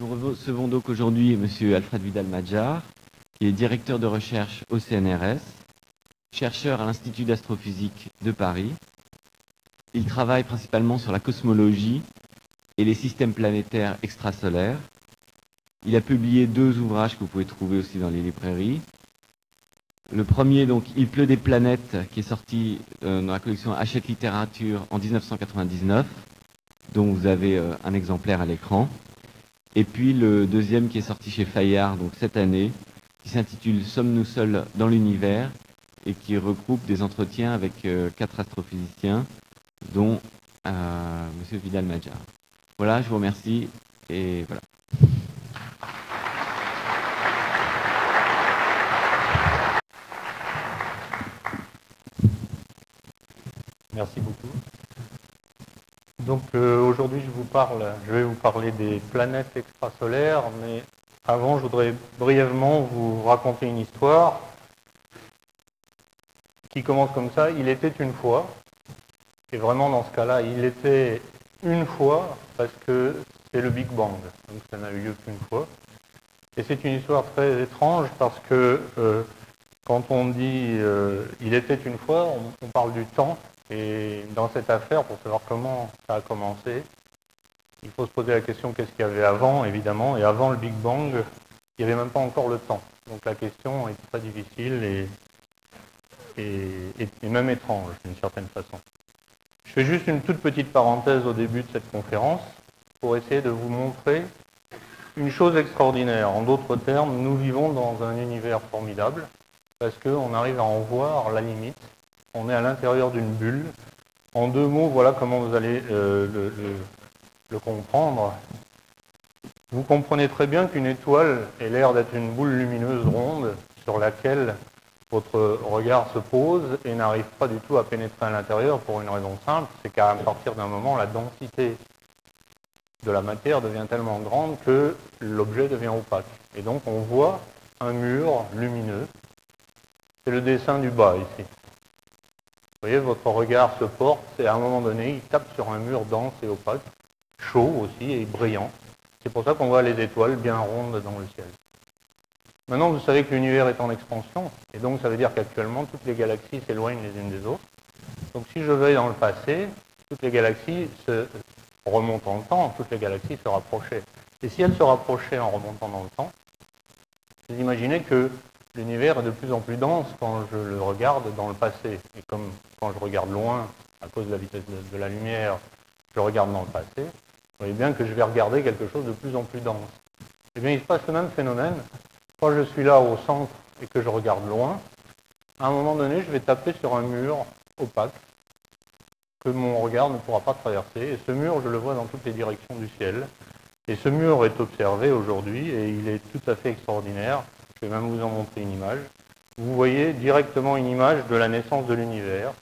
Nous recevons donc aujourd'hui M. Alfred Vidal-Madjar, qui est directeur de recherche au CNRS, chercheur à l'Institut d'astrophysique de Paris. Il travaille principalement sur la cosmologie et les systèmes planétaires extrasolaires. Il a publié deux ouvrages que vous pouvez trouver aussi dans les librairies. Le premier, donc, Il pleut des planètes, qui est sorti euh, dans la collection Hachette Littérature en 1999, dont vous avez euh, un exemplaire à l'écran. Et puis le deuxième qui est sorti chez Fayard, donc cette année, qui s'intitule Sommes-nous seuls dans l'univers et qui regroupe des entretiens avec euh, quatre astrophysiciens, dont euh, M. Vidal Madjar. Voilà, je vous remercie et voilà. Merci beaucoup. Donc euh, je vais vous parler des planètes extrasolaires, mais avant, je voudrais brièvement vous raconter une histoire qui commence comme ça. Il était une fois, et vraiment dans ce cas-là, il était une fois parce que c'est le Big Bang, donc ça n'a eu lieu qu'une fois. Et c'est une histoire très étrange parce que euh, quand on dit euh, il était une fois, on parle du temps, et dans cette affaire, pour savoir comment ça a commencé, il faut se poser la question qu'est-ce qu'il y avait avant, évidemment. Et avant le Big Bang, il n'y avait même pas encore le temps. Donc la question est très difficile et, même étrange d'une certaine façon. Je fais juste une toute petite parenthèse au début de cette conférence pour essayer de vous montrer une chose extraordinaire. En d'autres termes, nous vivons dans un univers formidable parce qu'on arrive à en voir la limite on est à l'intérieur d'une bulle. En deux mots, voilà comment vous allez euh, le, comprendre. Vous comprenez très bien qu'une étoile ait l'air d'être une boule lumineuse ronde sur laquelle votre regard se pose et n'arrive pas du tout à pénétrer à l'intérieur pour une raison simple, c'est qu'à partir d'un moment, la densité de la matière devient tellement grande que l'objet devient opaque. Et donc on voit un mur lumineux. C'est le dessin du bas ici. Vous voyez, votre regard se porte et à un moment donné, il tape sur un mur dense et opaque, chaud aussi et brillant. C'est pour ça qu'on voit les étoiles bien rondes dans le ciel. Maintenant, vous savez que l'univers est en expansion, et donc ça veut dire qu'actuellement, toutes les galaxies s'éloignent les unes des autres. Donc si je vais dans le passé, toutes les galaxies se remontent en le temps, toutes les galaxies se rapprochaient. Et si elles se rapprochaient en remontant dans le temps, vous imaginez que l'univers est de plus en plus dense quand je le regarde dans le passé. Et comme quand je regarde loin, à cause de la vitesse de, la lumière, je regarde dans le passé, voyez bien que je vais regarder quelque chose de plus en plus dense. Eh bien, il se passe le même phénomène. Quand je suis là au centre et que je regarde loin, à un moment donné, je vais taper sur un mur opaque que mon regard ne pourra pas traverser. Et ce mur, je le vois dans toutes les directions du ciel. Et ce mur est observé aujourd'hui et il est tout à fait extraordinaire. Je vais même vous en montrer une image. Vous voyez directement une image de la naissance de l'univers.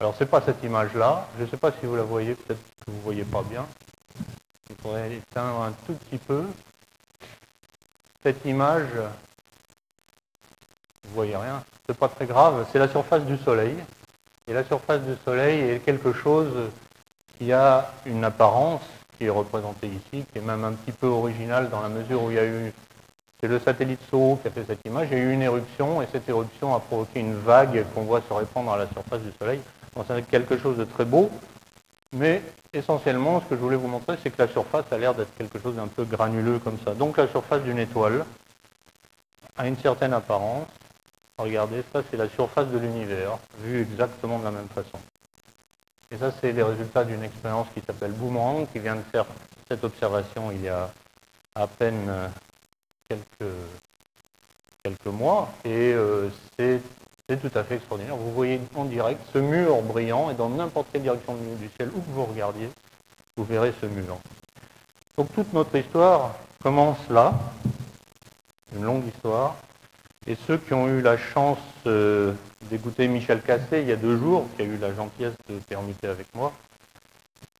Alors ce n'est pas cette image-là. Je ne sais pas si vous la voyez, peut-être que vous ne voyez pas bien. Il faudrait éteindre un tout petit peu. Cette image, vous voyez rien. Ce n'est pas très grave. C'est la surface du Soleil. Et la surface du Soleil est quelque chose qui a une apparence qui est représentée ici, qui est même un petit peu originale dans la mesure où il y a eu c'est le satellite SOHO qui a fait cette image. Il y a eu une éruption et cette éruption a provoqué une vague qu'on voit se répandre à la surface du Soleil. c'est quelque chose de très beau, mais essentiellement, ce que je voulais vous montrer, c'est que la surface a l'air d'être quelque chose d'un peu granuleux comme ça. Donc la surface d'une étoile a une certaine apparence. Regardez, ça c'est la surface de l'univers, vue exactement de la même façon. Et ça, c'est les résultats d'une expérience qui s'appelle Boomerang, qui vient de faire cette observation il y a à peine quelques, quelques mois et euh, c'est tout à fait extraordinaire. Vous voyez en direct ce mur brillant et dans n'importe quelle direction du ciel où vous regardiez, vous verrez ce mur. Donc toute notre histoire commence là, une longue histoire, et ceux qui ont eu la chance euh, d'écouter Michel Cassé il y a deux jours, qui a eu la gentillesse de permuter avec moi,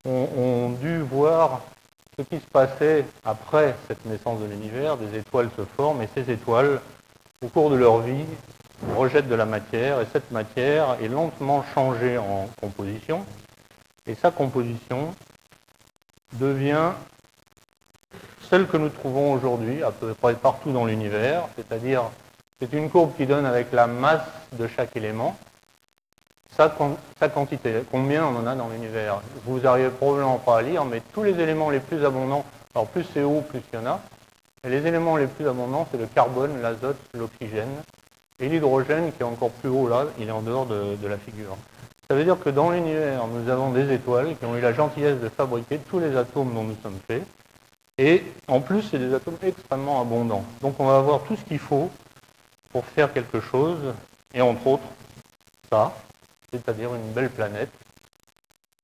ont dû voir ce qui se passait après cette naissance de l'univers, des étoiles se forment et ces étoiles, au cours de leur vie, rejettent de la matière et cette matière est lentement changée en composition et sa composition devient celle que nous trouvons aujourd'hui à peu près partout dans l'univers, c'est-à-dire c'est une courbe qui donne avec la masse de chaque élément sa, quantité, combien on en a dans l'univers? Vous n'arrivez probablement pas à lire, mais tous les éléments les plus abondants, alors plus c'est haut, plus il y en a, les éléments les plus abondants, c'est le carbone, l'azote, l'oxygène, et l'hydrogène qui est encore plus haut là, il est en dehors de, la figure. Ça veut dire que dans l'univers, nous avons des étoiles qui ont eu la gentillesse de fabriquer tous les atomes dont nous sommes faits, et en plus, c'est des atomes extrêmement abondants. Donc on va avoir tout ce qu'il faut pour faire quelque chose, et entre autres, ça, c'est-à-dire une belle planète.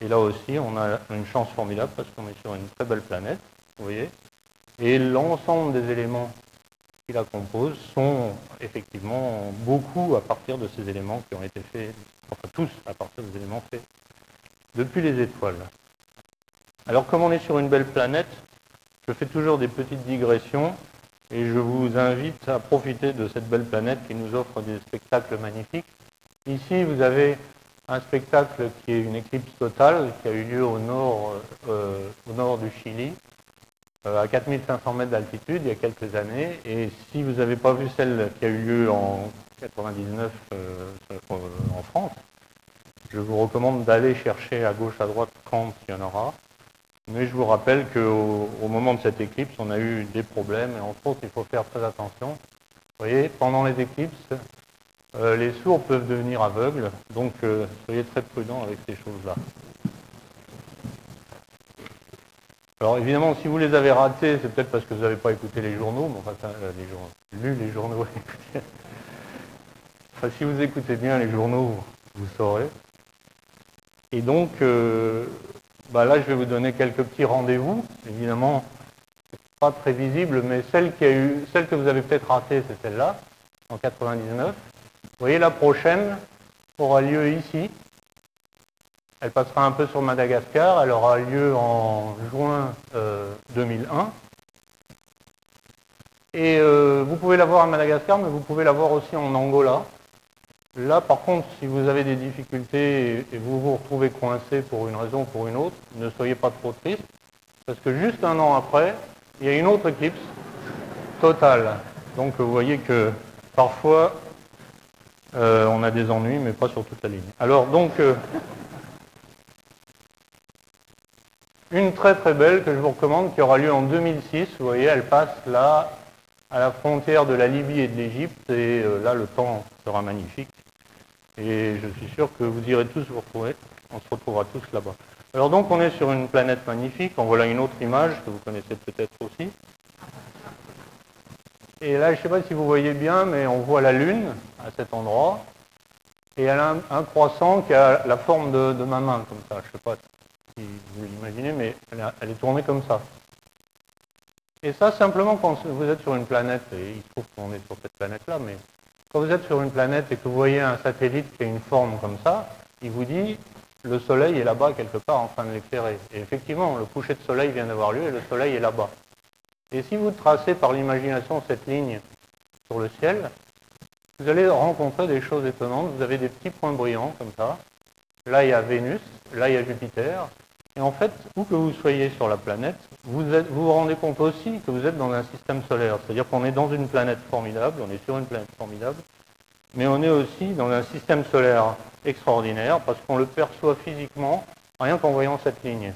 Et là aussi, on a une chance formidable parce qu'on est sur une très belle planète, vous voyez. Et l'ensemble des éléments la composent sont effectivement beaucoup à partir de ces éléments qui ont été faits, enfin tous à partir des éléments faits depuis les étoiles. Alors comme on est sur une belle planète, je fais toujours des petites digressions et je vous invite à profiter de cette belle planète qui nous offre des spectacles magnifiques. Ici, vous avez un spectacle qui est une éclipse totale qui a eu lieu au nord, euh, au nord du Chili, à 4500 mètres d'altitude, il y a quelques années. Et si vous n'avez pas vu celle qui a eu lieu en 99 euh, en France, je vous recommande d'aller chercher à gauche, à droite quand il y en aura. Mais je vous rappelle qu'au au moment de cette éclipse, on a eu des problèmes, et entre autres, il faut faire très attention. Vous voyez, pendant les éclipses, euh, les sourds peuvent devenir aveugles, donc euh, soyez très prudents avec ces choses-là. Alors évidemment, si vous les avez ratés, c'est peut-être parce que vous n'avez pas écouté les journaux, mais enfin, euh, les journaux, lu les journaux. enfin, si vous écoutez bien les journaux, vous saurez. Et donc, bah là, je vais vous donner quelques petits rendez-vous. Évidemment, pas très visible, mais celle, celle que vous avez peut-être ratée, c'est celle-là, en 99. Vous voyez, la prochaine aura lieu ici. Elle passera un peu sur Madagascar. Elle aura lieu en juin 2001. Euh, et euh, vous pouvez la voir à Madagascar, mais vous pouvez la voir aussi en Angola. Là, par contre, si vous avez des difficultés et vous vous retrouvez coincé pour une raison ou pour une autre, ne soyez pas trop triste, parce que juste un an après, il y a une autre éclipse totale. Donc vous voyez que parfois, euh, on a des ennuis, mais pas sur toute la ligne. Alors donc, euh, une très très belle que je vous recommande, qui aura lieu en 2006. Vous voyez, elle passe là, à la frontière de la Libye et de l'Égypte, et euh, là, le temps sera magnifique. Et je suis sûr que vous irez tous vous retrouver. On se retrouvera tous là-bas. Alors donc, on est sur une planète magnifique. En voilà une autre image que vous connaissez peut-être aussi. Et là, je ne sais pas si vous voyez bien, mais on voit la Lune à cet endroit. Et elle a un, croissant qui a la forme de, ma main, comme ça. Je ne sais pas si vous l'imaginez, mais elle, est tournée comme ça. Et ça, simplement, quand vous êtes sur une planète, et il se trouve qu'on est sur cette planète-là, mais quand vous êtes sur une planète et que vous voyez un satellite qui a une forme comme ça, il vous dit le Soleil est là-bas quelque part en train de l'éclairer. Et effectivement, le coucher de Soleil vient d'avoir lieu et le Soleil est là-bas. Et si vous tracez par l'imagination cette ligne sur le ciel, vous allez rencontrer des choses étonnantes. Vous avez des petits points brillants comme ça. Là, il y a Vénus, là, il y a Jupiter. Et en fait, où que vous soyez sur la planète, vous vous, rendez compte aussi que vous êtes dans un système solaire. C'est-à-dire qu'on est dans une planète formidable, on est sur une planète formidable, mais on est aussi dans un système solaire extraordinaire parce qu'on le perçoit physiquement rien qu'en voyant cette ligne.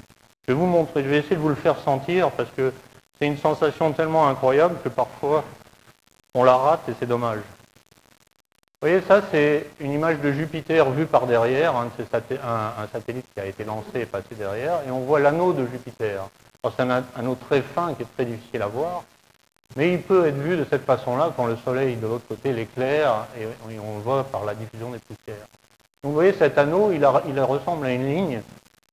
Je vais vous montrer, je vais essayer de vous le faire sentir parce que c'est une sensation tellement incroyable que parfois on la rate et c'est dommage. Vous voyez, ça c'est une image de Jupiter vue par derrière, un, satellite qui a été lancé et passé derrière, et on voit l'anneau de Jupiter. C'est un anneau très fin qui est très difficile à voir, mais il peut être vu de cette façon-là quand le soleil de l'autre côté l'éclaire et on le voit par la diffusion des poussières. Donc vous voyez, cet anneau, il, il ressemble à une ligne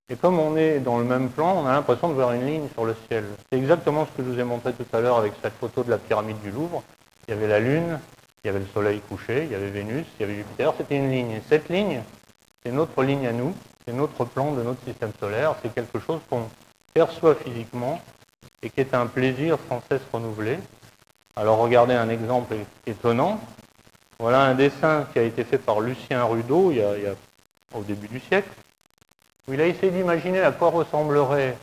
et comme on est dans le même plan, on a l'impression de voir une ligne sur le ciel. C'est exactement ce que je vous ai montré tout à l'heure avec cette photo de la pyramide du Louvre. Il y avait la Lune, il y avait le Soleil couché, il y avait Vénus, il y avait Jupiter, c'était une ligne. Et cette ligne, c'est notre ligne à nous, c'est notre plan de notre système solaire, c'est quelque chose qu'on perçoit physiquement et qui est un plaisir sans cesse renouvelé. Alors regardez un exemple étonnant. Voilà un dessin qui a été fait par Lucien Rudeau au début du siècle où il a essayé d'imaginer à quoi ressemblerait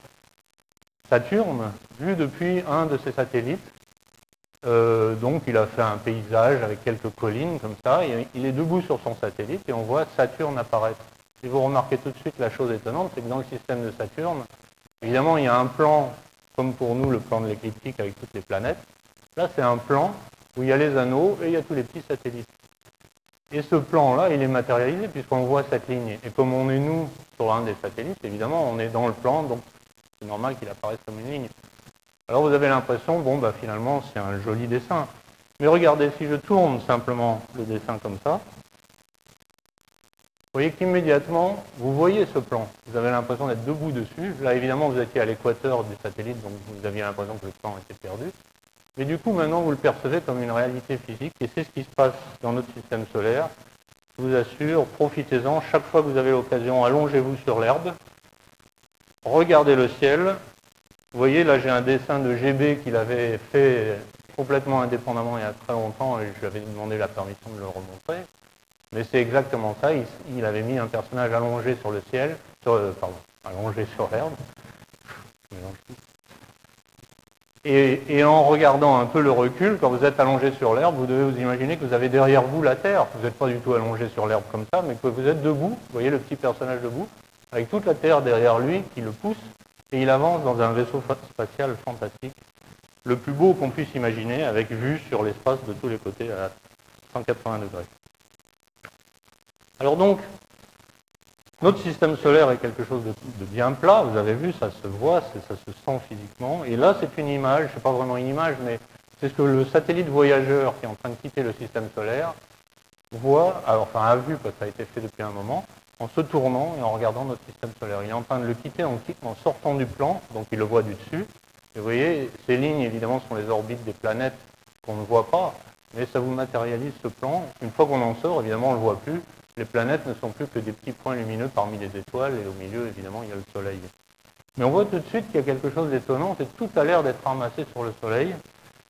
Saturne, vu depuis un de ses satellites. Euh, donc il a fait un paysage avec quelques collines comme ça, il est debout sur son satellite et on voit Saturne apparaître. Si vous remarquez tout de suite la chose étonnante, c'est que dans le système de Saturne, évidemment il y a un plan, comme pour nous le plan de l'écliptique avec toutes les planètes. Là c'est un plan où il y a les anneaux et il y a tous les petits satellites. Et ce plan-là, il est matérialisé puisqu'on voit cette ligne. Et comme on est nous sur un des satellites, évidemment, on est dans le plan, donc c'est normal qu'il apparaisse comme une ligne. Alors vous avez l'impression, bon, bah, finalement, c'est un joli dessin. Mais regardez, si je tourne simplement le dessin comme ça, vous voyez qu'immédiatement, vous voyez ce plan. Vous avez l'impression d'être debout dessus. Là, évidemment, vous étiez à l'équateur du satellite, donc vous aviez l'impression que le plan était perdu. Mais du coup, maintenant, vous le percevez comme une réalité physique, et c'est ce qui se passe dans notre système solaire. Je vous assure, profitez-en. Chaque fois que vous avez l'occasion, allongez-vous sur l'herbe, regardez le ciel. Vous voyez, là, j'ai un dessin de GB qu'il avait fait complètement indépendamment il y a très longtemps, et je lui avais demandé la permission de le remontrer. Mais c'est exactement ça. Il, avait mis un personnage allongé sur le ciel, euh, pardon, allongé sur l'herbe. Et, en regardant un peu le recul, quand vous êtes allongé sur l'herbe, vous devez vous imaginer que vous avez derrière vous la Terre. Vous n'êtes pas du tout allongé sur l'herbe comme ça, mais que vous êtes debout, vous voyez le petit personnage debout, avec toute la Terre derrière lui qui le pousse, et il avance dans un vaisseau spatial fantastique, le plus beau qu'on puisse imaginer, avec vue sur l'espace de tous les côtés à 180 degrés. Alors donc, notre système solaire est quelque chose de, bien plat, vous avez vu, ça se voit, ça se sent physiquement. Et là, c'est une image, c'est pas vraiment une image, mais c'est ce que le satellite voyageur qui est en train de quitter le système solaire voit, alors, enfin a vu, parce que ça a été fait depuis un moment, en se tournant et en regardant notre système solaire. Il est en train de le quitter en, sortant du plan, donc il le voit du dessus. Et vous voyez, ces lignes, évidemment, sont les orbites des planètes qu'on ne voit pas, mais ça vous matérialise ce plan. Une fois qu'on en sort, évidemment, on ne le voit plus les planètes ne sont plus que des petits points lumineux parmi les étoiles, et au milieu, évidemment, il y a le Soleil. Mais on voit tout de suite qu'il y a quelque chose d'étonnant, c'est tout a l'air d'être ramassé sur le Soleil.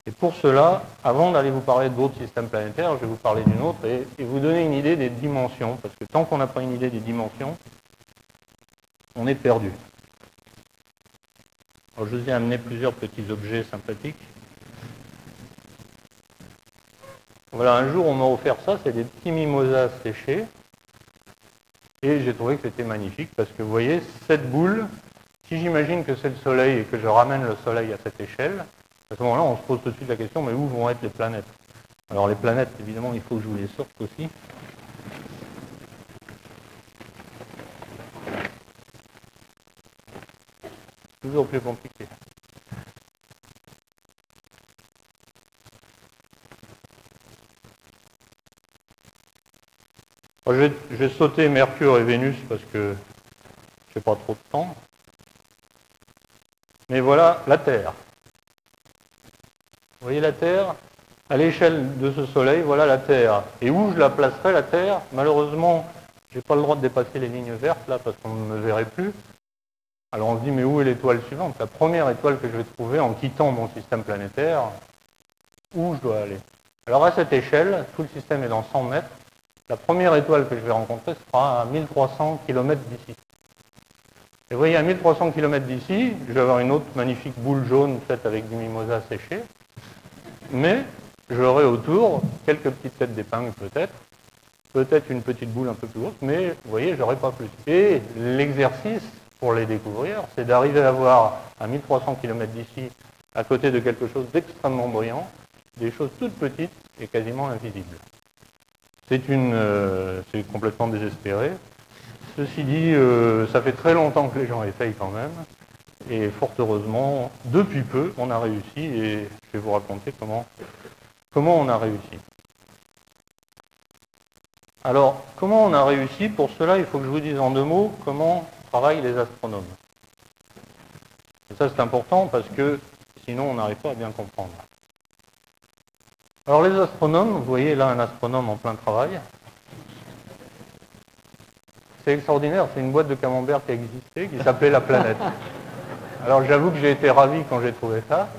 Et pour cela, avant d'aller vous parler d'autres systèmes planétaires, je vais vous parler d'une autre et, vous donner une idée des dimensions, parce que tant qu'on n'a pas une idée des dimensions, on est perdu. Alors, je vous ai amené plusieurs petits objets sympathiques. Voilà, un jour on m'a offert ça, c'est des petits mimosas séchés. Et j'ai trouvé que c'était magnifique parce que vous voyez, cette boule, si j'imagine que c'est le Soleil et que je ramène le Soleil à cette échelle, à ce moment-là, on se pose tout de suite la question, mais où vont être les planètes? Alors les planètes, évidemment, il faut que je vous les sorte aussi. Toujours plus compliqué. je, vais, sauter Mercure et Vénus parce que je n'ai pas trop de temps. Mais voilà la Terre. Vous voyez la Terre À l'échelle de ce Soleil, voilà la Terre. Et où je la placerai, la Terre Malheureusement, je n'ai pas le droit de dépasser les lignes vertes là parce qu'on ne me verrait plus. Alors on se dit, mais où est l'étoile suivante La première étoile que je vais trouver en quittant mon système planétaire, où je dois aller Alors à cette échelle, tout le système est dans 100 mètres. La première étoile que je vais rencontrer sera à 1300 km d'ici. Et vous voyez, à 1300 km d'ici, je vais avoir une autre magnifique boule jaune faite avec du mimosa séché. Mais j'aurai autour quelques petites têtes d'épingle peut-être, peut-être une petite boule un peu plus haute, mais vous voyez, j'aurai pas plus. Et l'exercice pour les découvrir, c'est d'arriver à voir à 1300 km d'ici, à côté de quelque chose d'extrêmement brillant, des choses toutes petites et quasiment invisibles. C'est euh, complètement désespéré. Ceci dit, euh, ça fait très longtemps que les gens essayent quand même. Et fort heureusement, depuis peu, on a réussi et je vais vous raconter comment, comment on a réussi. Alors, comment on a réussi? Pour cela, il faut que je vous dise en deux mots comment travaillent les astronomes. Et ça, c'est important parce que sinon, on n'arrive pas à bien comprendre. Alors les astronomes, vous voyez là un astronome en plein travail. C'est extraordinaire, c'est une boîte de camembert qui existait, qui s'appelait La Planète. Alors j'avoue que j'ai été ravi quand j'ai trouvé ça.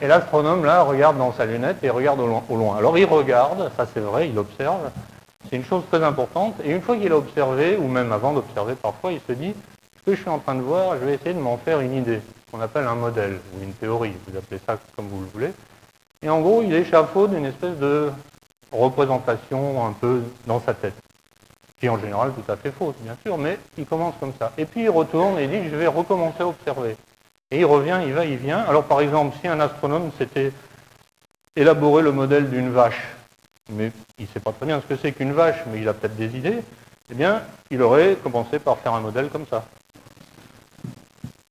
Et l'astronome là regarde dans sa lunette et regarde au loin. Alors il regarde, ça c'est vrai, il observe. C'est une chose très importante. Et une fois qu'il a observé, ou même avant d'observer parfois, il se dit, ce que je suis en train de voir, je vais essayer de m'en faire une idée. ce qu'on appelle un modèle, ou une théorie, vous appelez ça comme vous le voulez. Et en gros, il échafaude une espèce de représentation un peu dans sa tête, qui est en général tout à fait fausse, bien sûr, mais il commence comme ça. Et puis il retourne et dit, je vais recommencer à observer. Et il revient, il va, il vient. Alors par exemple, si un astronome s'était élaboré le modèle d'une vache, mais il ne sait pas très bien ce que c'est qu'une vache, mais il a peut-être des idées, eh bien, il aurait commencé par faire un modèle comme ça.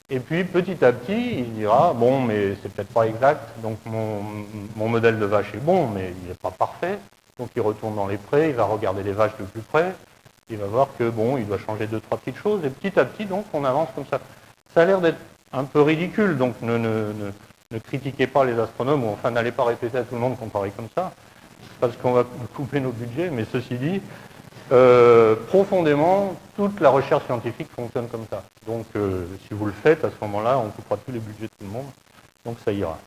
Et puis petit à petit, il dira, bon, mais c'est peut-être pas exact, donc mon, modèle de vache est bon, mais il n'est pas parfait. Donc il retourne dans les prés, il va regarder les vaches de plus près, il va voir que bon, il doit changer deux, trois petites choses, et petit à petit, donc, on avance comme ça. Ça a l'air d'être un peu ridicule, donc ne, critiquez pas les astronomes, ou enfin n'allez pas répéter à tout le monde qu'on parie comme ça, parce qu'on va couper nos budgets, mais ceci dit, euh, profondément, toute la recherche scientifique fonctionne comme ça. Donc, euh, si vous le faites, à ce moment-là, on coupera tous les budgets de tout le monde. Donc, ça ira.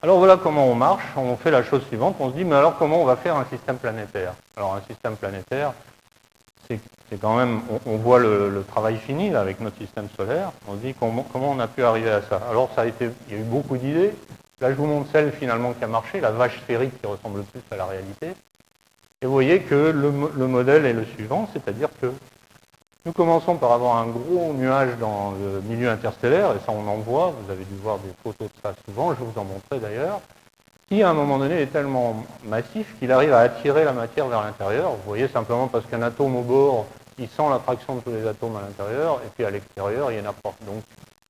Alors, voilà comment on marche. On fait la chose suivante. On se dit, mais alors, comment on va faire un système planétaire? Alors, un système planétaire, c'est quand même... On, voit le, travail fini, avec notre système solaire. On se dit, comment, on a pu arriver à ça Alors, ça a été... Il y a eu beaucoup d'idées. Là, je vous montre celle, finalement, qui a marché, la vache sphérique qui ressemble le plus à la réalité. Et vous voyez que le, modèle est le suivant, c'est-à-dire que nous commençons par avoir un gros nuage dans le milieu interstellaire, et ça on en voit, vous avez dû voir des photos de ça souvent, je vous en montrerai d'ailleurs, qui à un moment donné est tellement massif qu'il arrive à attirer la matière vers l'intérieur. Vous voyez simplement parce qu'un atome au bord, il sent l'attraction de tous les atomes à l'intérieur, et puis à l'extérieur, il y en a pas. Donc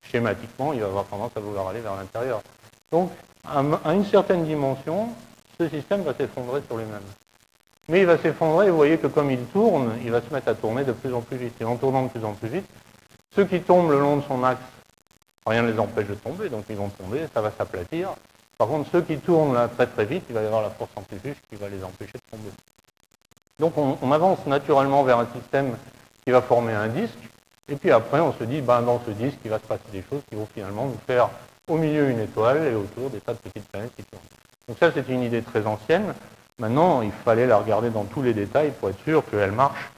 schématiquement, il va avoir tendance à vouloir aller vers l'intérieur. Donc à une certaine dimension, ce système va s'effondrer sur lui-même. Mais il va s'effondrer, vous voyez que comme il tourne, il va se mettre à tourner de plus en plus vite. Et en tournant de plus en plus vite, ceux qui tombent le long de son axe, rien ne les empêche de tomber, donc ils vont tomber, ça va s'aplatir. Par contre, ceux qui tournent là très très vite, il va y avoir la force centrifuge qui va les empêcher de tomber. Donc on, avance naturellement vers un système qui va former un disque, et puis après on se dit, ben, dans ce disque, il va se passer des choses qui vont finalement nous faire au milieu une étoile et autour des tas de petites planètes qui tournent. Donc ça, c'est une idée très ancienne. Maintenant, il fallait la regarder dans tous les détails pour être sûr qu'elle marche.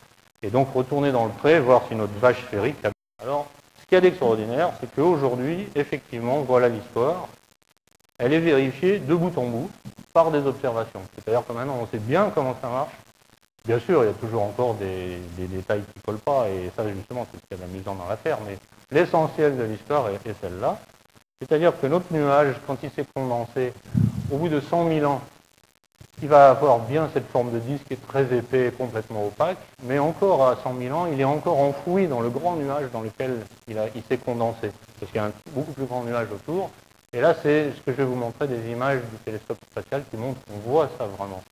Et donc retourner dans le pré, voir si notre vache sphérique... Alors, ce qu'il y a d'extraordinaire, c'est qu'aujourd'hui, effectivement, voilà l'histoire. Elle est vérifiée de bout en bout par des observations. C'est-à-dire que maintenant, on sait bien comment ça marche. Bien sûr, il y a toujours encore des, détails qui ne collent pas, et ça, justement, c'est ce qu'il y a d'amusant dans l'affaire, mais l'essentiel de l'histoire est, celle-là. C'est-à-dire que notre nuage, quand il s'est condensé, au bout de 100 000 ans, il va avoir bien cette forme de disque qui est très épais et complètement opaque, mais encore à 100 000 ans, il est encore enfoui dans le grand nuage dans lequel il, s'est condensé, parce qu'il y a un beaucoup plus grand nuage autour. Et là, c'est ce que je vais vous montrer des images du télescope spatial qui montrent qu'on voit ça vraiment.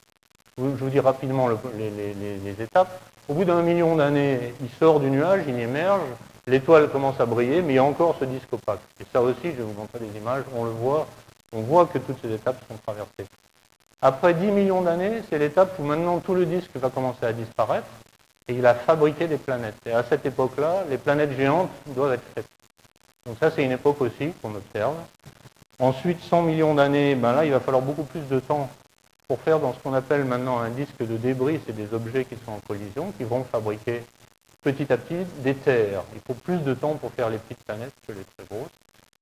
Je vous dis rapidement les, étapes. Au bout d'un million d'années, il sort du nuage, il émerge, l'étoile commence à briller, mais il y a encore ce disque opaque. Et ça aussi, je vais vous montrer des images, on le voit, on voit que toutes ces étapes sont traversées. Après 10 millions d'années, c'est l'étape où maintenant tout le disque va commencer à disparaître et il a fabriqué des planètes. Et à cette époque-là, les planètes géantes doivent être faites. Donc ça, c'est une époque aussi qu'on observe. Ensuite, 100 millions d'années, ben là, il va falloir beaucoup plus de temps pour faire dans ce qu'on appelle maintenant un disque de débris, c'est des objets qui sont en collision, qui vont fabriquer petit à petit des terres. Il faut plus de temps pour faire les petites planètes que les très grosses.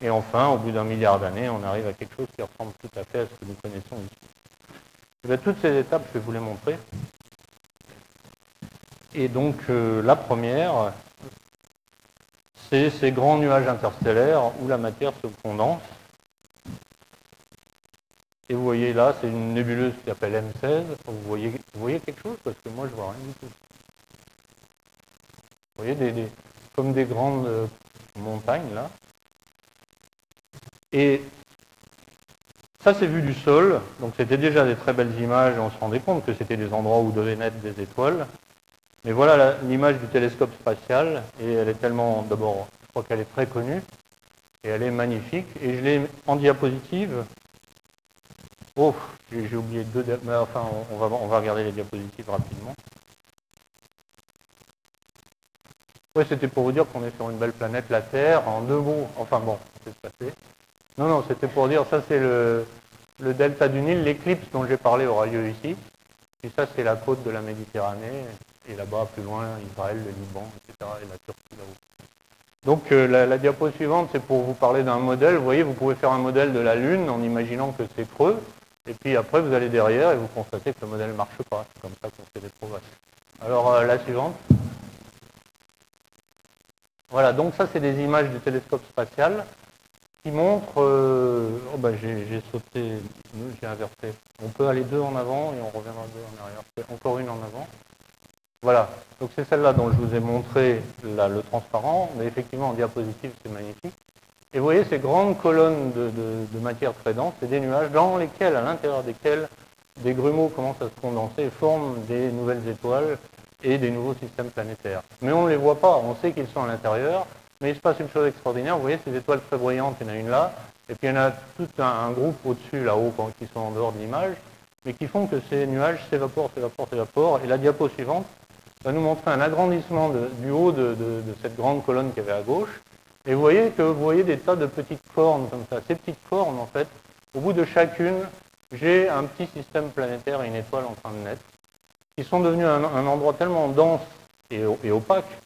Et enfin, au bout d'un milliard d'années, on arrive à quelque chose qui ressemble tout à fait à ce que nous connaissons ici. Eh toutes ces étapes, je vais vous les montrer. Et donc, euh, la première, c'est ces grands nuages interstellaires où la matière se condense. Et vous voyez là, c'est une nébuleuse qui s'appelle M16. Vous voyez, vous voyez quelque chose? Parce que moi, je vois rien du tout. Vous voyez, des, comme des grandes euh, montagnes, là. Et ça, c'est vu du sol, donc c'était déjà des très belles images, on se rendait compte que c'était des endroits où devaient naître des étoiles. Mais voilà l'image du télescope spatial, et elle est tellement, d'abord, je crois qu'elle est très connue, et elle est magnifique, et je l'ai en diapositive. Oh, j'ai oublié deux, mais enfin, on va, on va regarder les diapositives rapidement. Oui, c'était pour vous dire qu'on est sur une belle planète, la Terre, en deux mots. Enfin bon, c'est passé. Non, non, c'était pour dire, ça c'est le, delta du Nil, l'éclipse dont j'ai parlé aura lieu ici. Et ça c'est la côte de la Méditerranée. Et là-bas, plus loin, Israël, le Liban, etc. et la Turquie là-haut. Donc euh, la, la, diapo suivante, c'est pour vous parler d'un modèle. Vous voyez, vous pouvez faire un modèle de la Lune en imaginant que c'est creux. Et puis après, vous allez derrière et vous constatez que le modèle ne marche pas. C'est comme ça qu'on fait des progrès. Alors euh, la suivante. Voilà, donc ça, c'est des images du télescope spatial qui montrent... Euh, oh ben, j'ai sauté, j'ai inversé. On peut aller deux en avant et on reviendra deux en arrière. Encore une en avant. Voilà, donc c'est celle-là dont je vous ai montré le transparent, mais effectivement en diapositive c'est magnifique. Et vous voyez ces grandes colonnes de, matière très dense, c'est des nuages dans lesquels, à l'intérieur desquels, des grumeaux commencent à se condenser et forment des nouvelles étoiles et des nouveaux systèmes planétaires. Mais on ne les voit pas, on sait qu'ils sont à l'intérieur, mais il se passe une chose extraordinaire, vous voyez ces étoiles très brillantes, il y en a une là, et puis il y en a tout un, groupe au-dessus, là-haut, qui sont en dehors de l'image, mais qui font que ces nuages s'évaporent, s'évaporent, s'évaporent, et la diapo suivante va nous montrer un agrandissement du haut de, cette grande colonne qu'il y avait à gauche. Et vous voyez que vous voyez des tas de petites cornes comme ça. Ces petites cornes, en fait, au bout de chacune, j'ai un petit système planétaire et une étoile en train de naître, qui sont devenus un, endroit tellement dense et, opaque,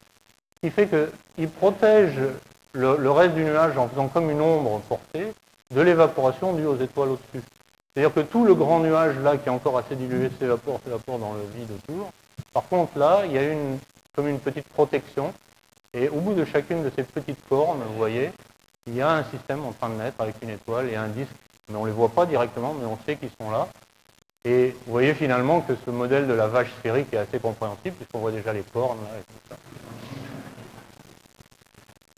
qui fait qu'ils protègent le, le, reste du nuage en faisant comme une ombre portée de l'évaporation due aux étoiles au-dessus. C'est-à-dire que tout le grand nuage là, qui est encore assez dilué, s'évapore, s'évapore dans le vide autour, par contre, là, il y a une, comme une petite protection. Et au bout de chacune de ces petites cornes, vous voyez, il y a un système en train de naître avec une étoile et un disque. Mais on ne les voit pas directement, mais on sait qu'ils sont là. Et vous voyez finalement que ce modèle de la vache sphérique est assez compréhensible, puisqu'on voit déjà les cornes là et tout ça.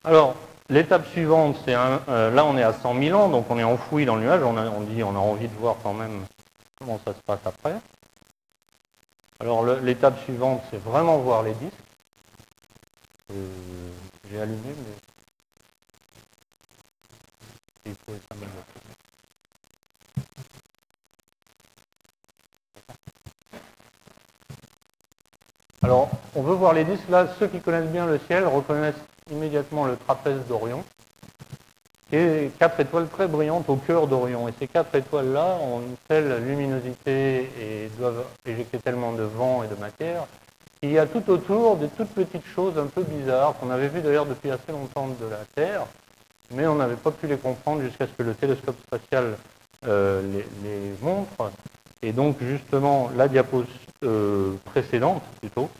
Alors, l'étape suivante, c'est euh, là on est à 100 000 ans, donc on est enfoui dans le nuage, on dit on a envie de voir quand même comment ça se passe après. Alors l'étape suivante, c'est vraiment voir les disques. J'ai allumé, mais il faut Alors, on veut voir les disques. Là, ceux qui connaissent bien le ciel reconnaissent immédiatement le trapèze d'Orion et quatre étoiles très brillantes au cœur d'Orion. Et ces quatre étoiles-là ont une telle luminosité et doivent éjecter tellement de vent et de matière qu'il y a tout autour des toutes petites choses un peu bizarres qu'on avait vues d'ailleurs depuis assez longtemps de la Terre, mais on n'avait pas pu les comprendre jusqu'à ce que le télescope spatial euh, les, montre. Et donc justement, la diapo euh, précédente, plutôt,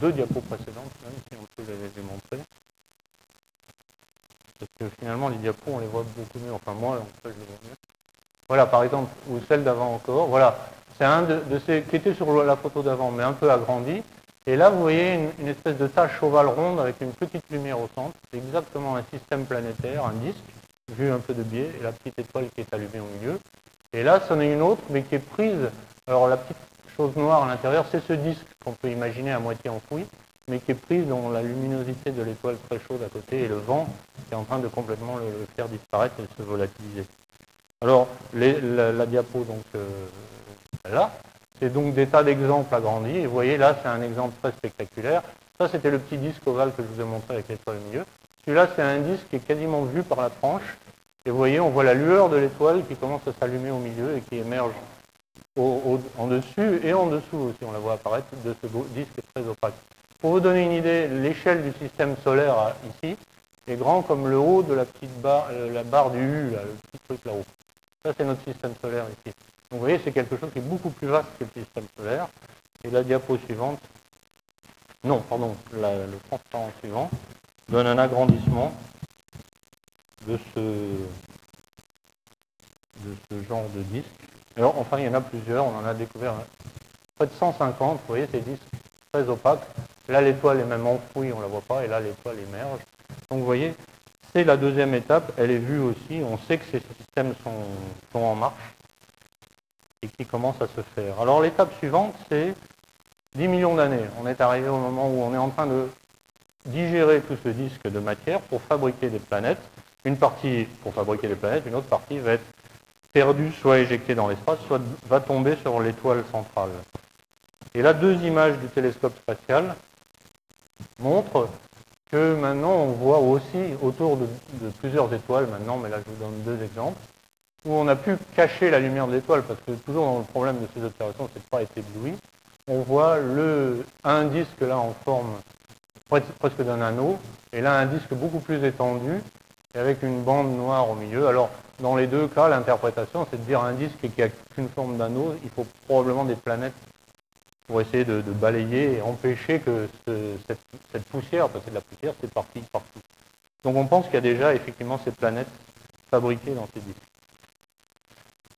deux diapos précédentes, même si on peut les montrer, parce que finalement, les diapos, on les voit beaucoup mieux. Enfin, moi, en fait, je les vois mieux. Voilà, par exemple, ou celle d'avant encore. Voilà, c'est un de, ces qui était sur la photo d'avant, mais un peu agrandi. Et là, vous voyez une, espèce de tache ovale ronde avec une petite lumière au centre. C'est exactement un système planétaire, un disque, vu un peu de biais, et la petite étoile qui est allumée au milieu. Et là, c'en est une autre, mais qui est prise. Alors, la petite chose noire à l'intérieur, c'est ce disque qu'on peut imaginer à moitié enfoui mais qui est prise dans la luminosité de l'étoile très chaude à côté et le vent qui est en train de complètement le, faire disparaître et se volatiliser. Alors, la, diapo, donc euh, là, c'est donc des tas d'exemples agrandis. Et vous voyez, là, c'est un exemple très spectaculaire. Ça, c'était le petit disque ovale que je vous ai montré avec l'étoile au milieu. Celui-là, c'est un disque qui est quasiment vu par la tranche. Et vous voyez, on voit la lueur de l'étoile qui commence à s'allumer au milieu et qui émerge en dessus et en dessous aussi. On la voit apparaître de ce disque très opaque. Pour vous donner une idée, l'échelle du système solaire ici est grand comme le haut de la petite barre, euh, la barre du U, le petit truc là-haut. Ça, c'est notre système solaire ici. Vous voyez, c'est quelque chose qui est beaucoup plus vaste que le système solaire. Et la diapo suivante, non, pardon, le transparent suivant, donne un agrandissement de ce, de ce genre de disque. Alors, enfin, il y en a plusieurs, on en a découvert près de 150, vous voyez, ces disques très opaques. Là, l'étoile est même enfouie, on ne la voit pas, et là, l'étoile émerge. Donc, vous voyez, c'est la deuxième étape, elle est vue aussi, on sait que ces systèmes sont, en marche et qui commencent à se faire. Alors, l'étape suivante, c'est 10 millions d'années. On est arrivé au moment où on est en train de digérer tout ce disque de matière pour fabriquer des planètes. Une partie pour fabriquer des planètes, une autre partie va être perdue, soit éjectée dans l'espace, soit va tomber sur l'étoile centrale. Et là, deux images du télescope spatial montre que maintenant on voit aussi autour de, plusieurs étoiles maintenant, mais là je vous donne deux exemples, où on a pu cacher la lumière de l'étoile, parce que toujours dans le problème de ces observations, c'est de pas être ébloui. On voit le, un disque là en forme presque d'un anneau, et là un disque beaucoup plus étendu, et avec une bande noire au milieu. Alors, dans les deux cas, l'interprétation, c'est de dire un disque qui a qu'une forme d'anneau, il faut probablement des planètes pour essayer de, balayer et empêcher que cette, poussière, parce que de la poussière, c'est parti partout. Donc on pense qu'il y a déjà effectivement ces planètes fabriquées dans ces disques.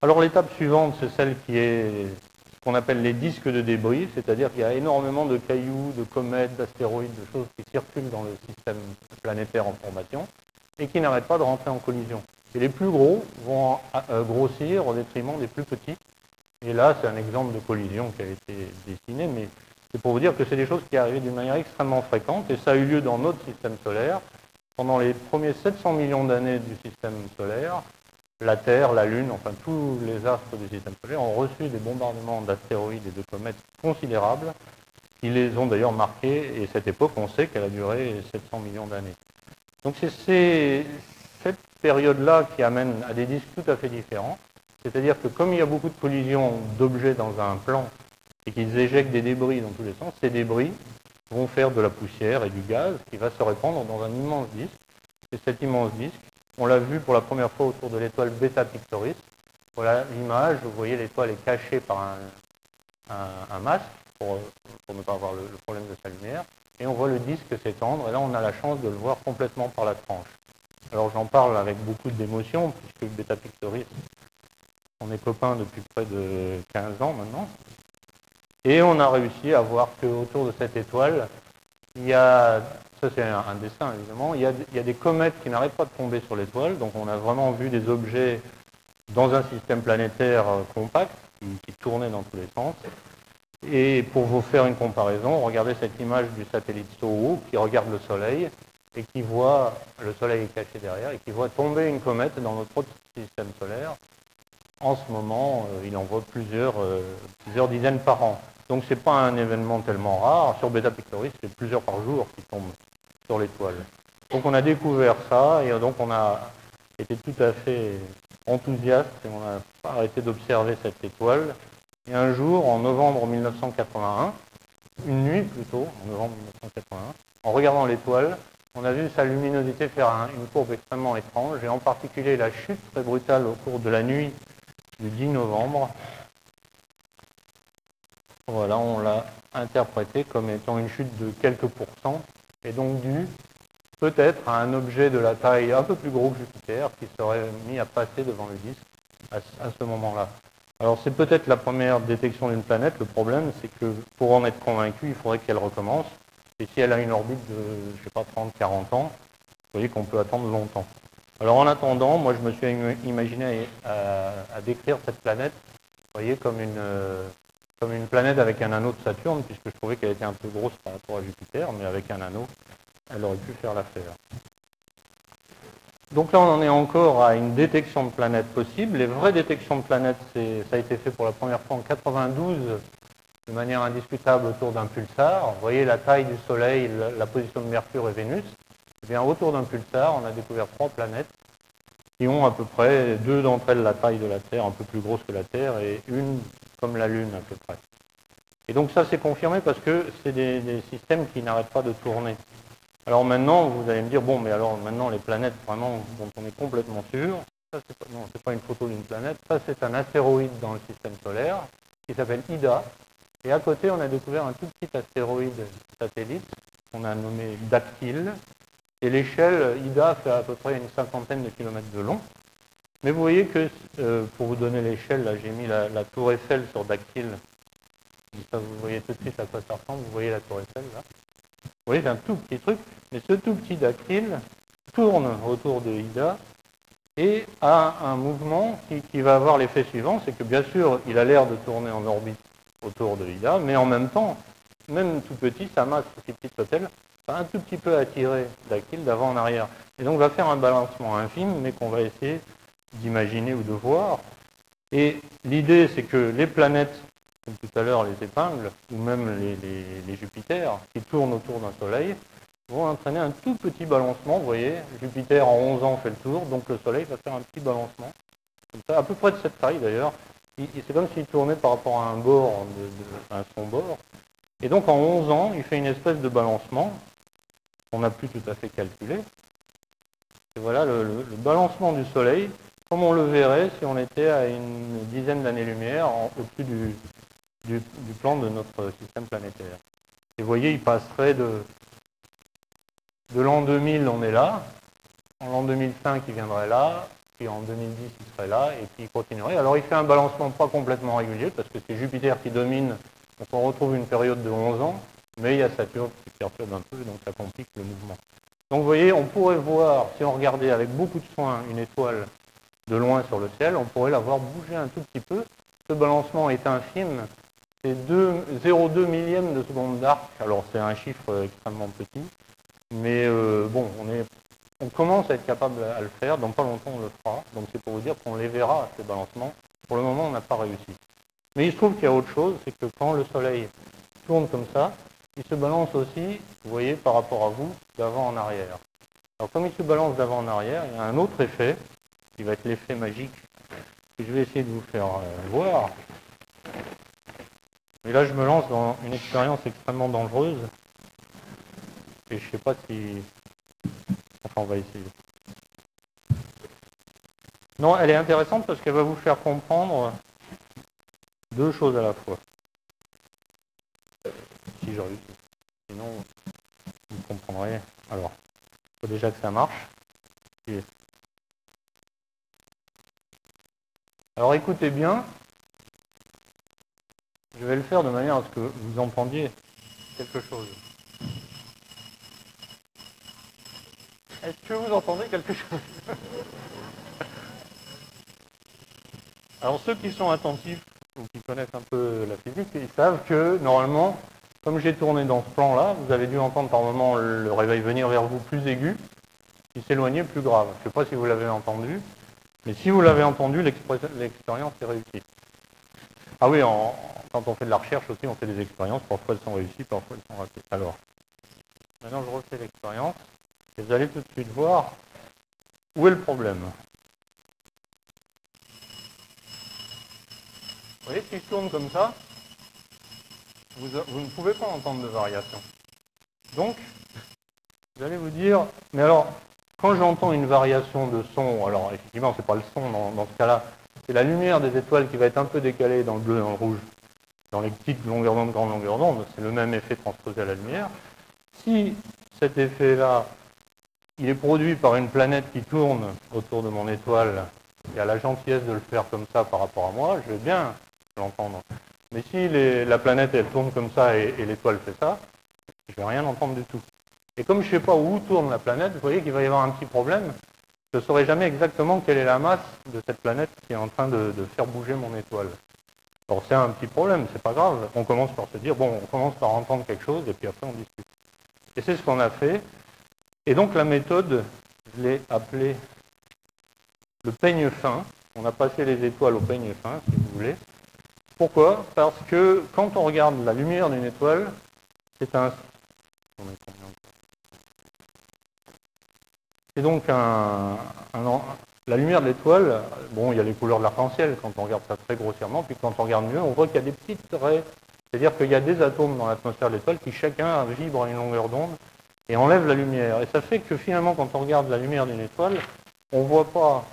Alors l'étape suivante, c'est celle qui est ce qu'on appelle les disques de débris, c'est-à-dire qu'il y a énormément de cailloux, de comètes, d'astéroïdes, de choses qui circulent dans le système planétaire en formation et qui n'arrêtent pas de rentrer en collision. Et les plus gros vont euh, grossir au détriment des plus petits. Et là, c'est un exemple de collision qui a été dessiné, mais c'est pour vous dire que c'est des choses qui arrivent d'une manière extrêmement fréquente, et ça a eu lieu dans notre système solaire. Pendant les premiers 700 millions d'années du système solaire, la Terre, la Lune, enfin tous les astres du système solaire ont reçu des bombardements d'astéroïdes et de comètes considérables, qui les ont d'ailleurs marqués, et cette époque, on sait qu'elle a duré 700 millions d'années. Donc c'est cette période-là qui amène à des disques tout à fait différents. C'est-à-dire que comme il y a beaucoup de collisions d'objets dans un plan et qu'ils éjectent des débris dans tous les sens, ces débris vont faire de la poussière et du gaz qui va se répandre dans un immense disque. Et cet immense disque, on l'a vu pour la première fois autour de l'étoile Beta Pictoris. Voilà l'image, vous voyez l'étoile est cachée par un, masque pour, ne pas avoir le, problème de sa lumière. Et on voit le disque s'étendre, et là on a la chance de le voir complètement par la tranche. Alors j'en parle avec beaucoup d'émotion, puisque Beta Pictoris, on est copains depuis près de 15 ans maintenant. Et on a réussi à voir qu'autour de cette étoile, il y a, ça c'est un, dessin évidemment, il y, a, des comètes qui n'arrêtent pas de tomber sur l'étoile, donc on a vraiment vu des objets dans un système planétaire euh, compact, qui, qui tournait dans tous les sens. Et pour vous faire une comparaison, regardez cette image du satellite SOHO qui regarde le Soleil et qui voit, le Soleil est caché derrière, et qui voit tomber une comète dans notre autre système solaire. En ce moment, euh, il en voit plusieurs, euh, plusieurs dizaines par an. Donc ce n'est pas un événement tellement rare. Sur Beta Pictoris, c'est plusieurs par jour qui tombent sur l'étoile. Donc on a découvert ça, et donc on a été tout à fait enthousiaste, et on n'a pas arrêté d'observer cette étoile. Et un jour, en novembre 1981, une nuit plutôt, en novembre 1981, en regardant l'étoile, on a vu sa luminosité faire une courbe extrêmement étrange, et en particulier la chute très brutale au cours de la nuit du 10 novembre. Voilà, on l'a interprété comme étant une chute de quelques pourcents, et donc due peut-être à un objet de la taille un peu plus gros que Jupiter qui serait mis à passer devant le disque à, ce moment-là. Alors c'est peut-être la première détection d'une planète. Le problème, c'est que pour en être convaincu, il faudrait qu'elle recommence. Et si elle a une orbite de, je sais pas, 30, 40 ans, vous voyez qu'on peut attendre longtemps. Alors en attendant, moi je me suis imaginé à, décrire cette planète, vous voyez, comme une, comme une planète avec un anneau de Saturne, puisque je trouvais qu'elle était un peu grosse par rapport à Jupiter, mais avec un anneau, elle aurait pu faire l'affaire. Donc là, on en est encore à une détection de planètes possible. Les vraies détections de planètes, ça a été fait pour la première fois en 92 de manière indiscutable autour d'un pulsar. Vous voyez la taille du Soleil, la, position de Mercure et Vénus. Eh bien, autour d'un pulsar, on a découvert trois planètes qui ont à peu près, deux d'entre elles la taille de la Terre, un peu plus grosse que la Terre, et une comme la Lune à peu près. Et donc ça, c'est confirmé parce que c'est des, systèmes qui n'arrêtent pas de tourner. Alors maintenant, vous allez me dire, bon, mais alors maintenant, les planètes vraiment dont on est complètement sûr, ça, c'est pas, pas une photo d'une planète, ça, c'est un astéroïde dans le système solaire qui s'appelle IDA, et à côté, on a découvert un tout petit astéroïde satellite qu'on a nommé Dactyle. Et l'échelle IDA fait à peu près une cinquantaine de kilomètres de long. Mais vous voyez que, euh, pour vous donner l'échelle, là j'ai mis la, tour Eiffel sur Dactyle. Ça, vous voyez tout de suite à quoi ça ressemble. Vous voyez la tour Eiffel là. Vous voyez, c'est un tout petit truc. Mais ce tout petit Dactyle tourne autour de IDA et a un mouvement qui, va avoir l'effet suivant, c'est que bien sûr, il a l'air de tourner en orbite autour de l'IDA, mais en même temps, même tout petit, sa masse, aussi petite soit-elle, un tout petit peu attirer l'Aquile d'avant en arrière. Et donc va faire un balancement infime, mais qu'on va essayer d'imaginer ou de voir. Et l'idée, c'est que les planètes, comme tout à l'heure les épingles, ou même les, les, qui tournent autour d'un Soleil, vont entraîner un tout petit balancement. Vous voyez, Jupiter en 11 ans fait le tour, donc le Soleil va faire un petit balancement. Comme ça, à peu près de cette taille d'ailleurs, c'est comme s'il tournait par rapport à un bord, de, son bord. Et donc en 11 ans, il fait une espèce de balancement. Qu'on n'a plus tout à fait calculé. Et voilà le, balancement du Soleil, comme on le verrait si on était à une dizaine d'années-lumière au-dessus du, plan de notre système planétaire. Et vous voyez, il passerait de, de l'an 2000, on est là, en l'an 2005, il viendrait là, puis en 2010, il serait là, et puis il continuerait. Alors il fait un balancement pas complètement régulier, parce que c'est Jupiter qui domine, donc on retrouve une période de 11 ans, mais il y a Saturne qui perturbe un peu, donc ça complique le mouvement. Donc vous voyez, on pourrait voir, si on regardait avec beaucoup de soin une étoile de loin sur le ciel, on pourrait la voir bouger un tout petit peu. Ce balancement est infime, c'est 0,2 millième de seconde d'arc, alors c'est un chiffre extrêmement petit, mais euh, bon, on, est, on commence à être capable à le faire, dans pas longtemps on le fera, donc c'est pour vous dire qu'on les verra, ces balancements. Pour le moment, on n'a pas réussi. Mais il se trouve qu'il y a autre chose, c'est que quand le Soleil tourne comme ça, il se balance aussi, vous voyez, par rapport à vous, d'avant en arrière. Alors comme il se balance d'avant en arrière, il y a un autre effet, qui va être l'effet magique, que je vais essayer de vous faire euh, voir. Mais là, je me lance dans une expérience extrêmement dangereuse. Et je ne sais pas si... Enfin, on va essayer. Non, elle est intéressante parce qu'elle va vous faire comprendre deux choses à la fois. Sinon, vous comprendrez. Alors, il faut déjà que ça marche. Alors écoutez bien, je vais le faire de manière à ce que vous entendiez quelque chose. Est-ce que vous entendez quelque chose? Alors ceux qui sont attentifs ou qui connaissent un peu la physique, ils savent que normalement, comme j'ai tourné dans ce plan-là, vous avez dû entendre par moment le réveil venir vers vous plus aigu, qui s'éloignait plus grave. Je ne sais pas si vous l'avez entendu, mais si vous l'avez entendu, l'expérience est réussie. Ah oui, quand on fait de la recherche aussi, on fait des expériences. Parfois elles sont réussies, parfois elles sont ratées. Alors, maintenant je refais l'expérience. Et vous allez tout de suite voir où est le problème. Vous voyez, si je tourne comme ça, vous, ne pouvez pas entendre de variation. Donc, vous allez vous dire, mais alors, quand j'entends une variation de son, alors effectivement, ce n'est pas le son dans ce cas-là, c'est la lumière des étoiles qui va être un peu décalée dans le bleu et dans le rouge dans les petites longueurs d'onde, grande longueur d'onde, c'est le même effet transposé à la lumière. Si cet effet-là, il est produit par une planète qui tourne autour de mon étoile et a la gentillesse de le faire comme ça par rapport à moi, je vais bien l'entendre. Mais si la planète elle tourne comme ça et, l'étoile fait ça, je ne vais rien entendre du tout. Et comme je ne sais pas où tourne la planète, vous voyez qu'il va y avoir un petit problème. Je ne saurais jamais exactement quelle est la masse de cette planète qui est en train de faire bouger mon étoile. Alors c'est un petit problème, c'est pas grave. On commence par se dire, bon, on commence par entendre quelque chose et puis après on discute. Et c'est ce qu'on a fait. Et donc la méthode, je l'ai appelée le peigne fin. On a passé les étoiles au peigne fin, si vous voulez. Pourquoi? Parce que quand on regarde la lumière d'une étoile, c'est un... C'est donc un, la lumière de l'étoile, bon, il y a les couleurs de l'arc-en-ciel quand on regarde ça très grossièrement, puis quand on regarde mieux, on voit qu'il y a des petites raies, c'est-à-dire qu'il y a des atomes dans l'atmosphère de l'étoile qui chacun vibre à une longueur d'onde et enlève la lumière. Et ça fait que finalement, quand on regarde la lumière d'une étoile, on ne voit pas,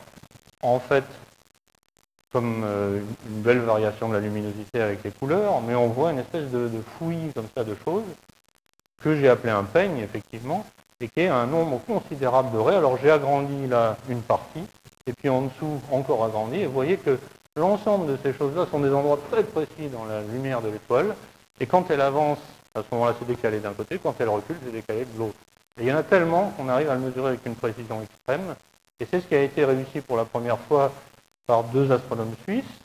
en fait, comme euh, une belle variation de la luminosité avec les couleurs, mais on voit une espèce de, de fouillis comme ça de choses, que j'ai appelé un peigne, effectivement, et qui est un nombre considérable de raies. Alors j'ai agrandi là une partie, et puis en dessous encore agrandi, et vous voyez que l'ensemble de ces choses-là sont des endroits très précis dans la lumière de l'étoile, et quand elle avance, à ce moment-là c'est décalé d'un côté, quand elle recule, c'est décalé de l'autre. Et il y en a tellement qu'on arrive à le mesurer avec une précision extrême, et c'est ce qui a été réussi pour la première fois par deux astronomes suisses,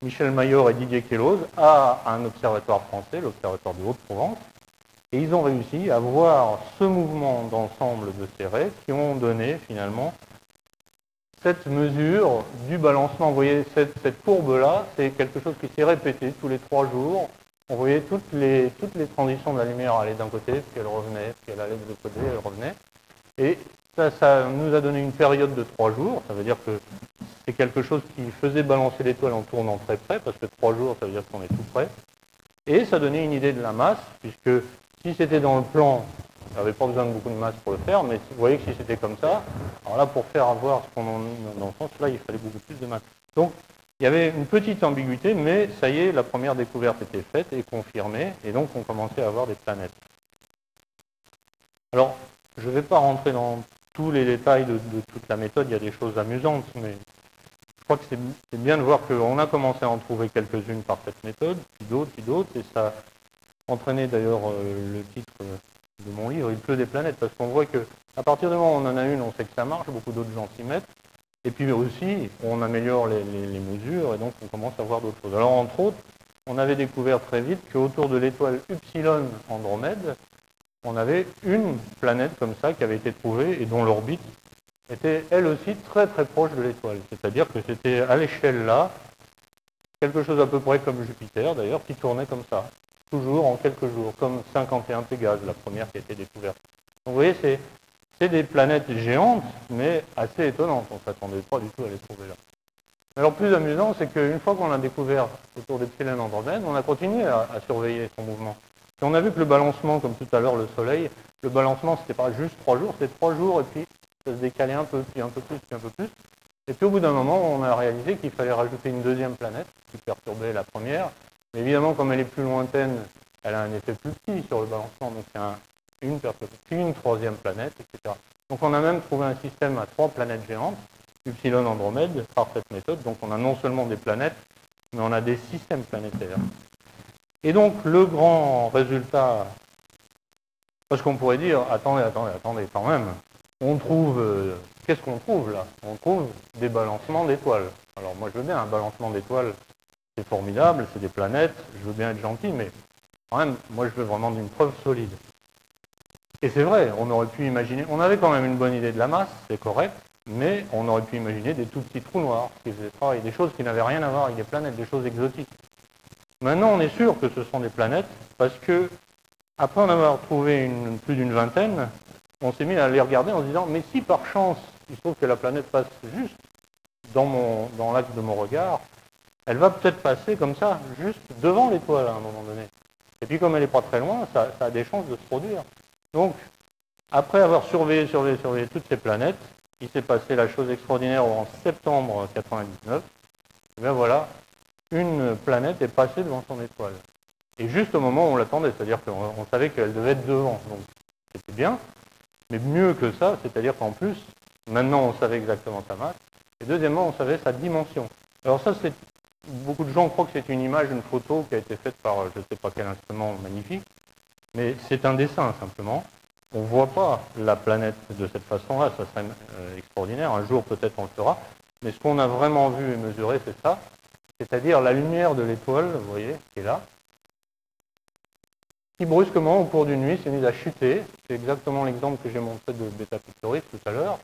Michel Mayor et Didier Queloz, à un observatoire français, l'observatoire de Haute-Provence, et ils ont réussi à voir ce mouvement d'ensemble de ces raies qui ont donné finalement cette mesure du balancement. Vous voyez, cette, courbe-là, c'est quelque chose qui s'est répété tous les trois jours. On voyait toutes les, toutes les transitions de la lumière aller d'un côté, puis elle revenait, puis elle allait de l'autre côté, elle revenait. Et ça, ça nous a donné une période de trois jours. Ça veut dire que c'est quelque chose qui faisait balancer l'étoile en tournant très près, parce que trois jours, ça veut dire qu'on est tout près. Et ça donnait une idée de la masse, puisque si c'était dans le plan Il n'avait pas besoin de beaucoup de masse pour le faire, mais vous voyez que si c'était comme ça, alors là, pour faire avoir ce qu'on en dans ce sens-là, il fallait beaucoup plus de masse. Donc, il y avait une petite ambiguïté, mais ça y est, la première découverte était faite et confirmée, et donc on commençait à avoir des planètes. Alors, je ne vais pas rentrer dans tous les détails de, toute la méthode, il y a des choses amusantes, mais je crois que c'est bien de voir qu'on a commencé à en trouver quelques-unes par cette méthode, puis d'autres, puis d'autres, et ça a entraîné d'ailleurs euh, le titre de mon livre, Il pleut des planètes, parce qu'on voit que à partir du moment où on en a une, on sait que ça marche, beaucoup d'autres gens s'y mettent, et puis aussi, on améliore les, mesures, et donc on commence à voir d'autres choses. Alors entre autres, on avait découvert très vite qu'autour de l'étoile Upsilon Andromède, on avait une planète comme ça qui avait été trouvée et dont l'orbite était elle aussi très très proche de l'étoile. C'est-à-dire que c'était à l'échelle là, quelque chose à peu près comme Jupiter d'ailleurs, qui tournait comme ça, toujours en quelques jours, comme 51 Pégase, la première qui a été découverte. Donc vous voyez, c'est des planètes géantes, mais assez étonnantes. On ne s'attendait pas du tout à les trouver là. Alors plus amusant, c'est qu'une fois qu'on a découvert autour des d'Epsilon Andromède, on a continué à surveiller son mouvement on a vu que le balancement, comme tout à l'heure le Soleil, le balancement, c'était pas juste trois jours, c'était trois jours et puis ça se décalait un peu, puis un peu plus, puis un peu plus. Et puis au bout d'un moment, on a réalisé qu'il fallait rajouter une deuxième planète qui perturbait la première. Mais évidemment, comme elle est plus lointaine, elle a un effet plus petit sur le balancement, donc c'est un, une puis une troisième planète, etc. Donc on a même trouvé un système à trois planètes géantes, Upsilon Andromède, par cette méthode. Donc on a non seulement des planètes, mais on a des systèmes planétaires. Et donc le grand résultat, parce qu'on pourrait dire, attendez, attendez, attendez, quand même, on trouve, euh, qu'est-ce qu'on trouve là? On trouve des balancements d'étoiles. Alors moi je veux bien, un balancement d'étoiles, c'est formidable, c'est des planètes, je veux bien être gentil, mais quand même, moi je veux vraiment d'une preuve solide. Et c'est vrai, on aurait pu imaginer, on avait quand même une bonne idée de la masse, c'est correct, mais on aurait pu imaginer des tout petits trous noirs, des choses qui n'avaient rien à voir avec des planètes, des choses exotiques. Maintenant, on est sûr que ce sont des planètes parce que, après en avoir trouvé plus d'une vingtaine, on s'est mis à les regarder en se disant mais si par chance il se trouve que la planète passe juste dans, l'axe de mon regard, elle va peut-être passer comme ça, juste devant l'étoile à un moment donné. Et puis comme elle n'est pas très loin, ça, a des chances de se produire. Donc, après avoir surveillé, surveillé, surveillé toutes ces planètes, il s'est passé la chose extraordinaire en septembre 99. Et bien voilà, une planète est passée devant son étoile. Et juste au moment où on l'attendait, c'est-à-dire qu'on savait qu'elle devait être devant. Donc c'était bien. Mais mieux que ça, c'est-à-dire qu'en plus, maintenant on savait exactement sa masse. Et deuxièmement, on savait sa dimension. Alors ça, beaucoup de gens croient que c'est une image, une photo qui a été faite par je ne sais pas quel instrument magnifique. Mais c'est un dessin simplement. On ne voit pas la planète de cette façon-là, ça serait euh, extraordinaire. Un jour peut-être on le fera. Mais ce qu'on a vraiment vu et mesuré, c'est ça c'est-à-dire la lumière de l'étoile, vous voyez, qui est là, qui brusquement, au cours d'une nuit, s'est mise à chuter. C'est exactement l'exemple que j'ai montré de Beta Pictoris tout à l'heure.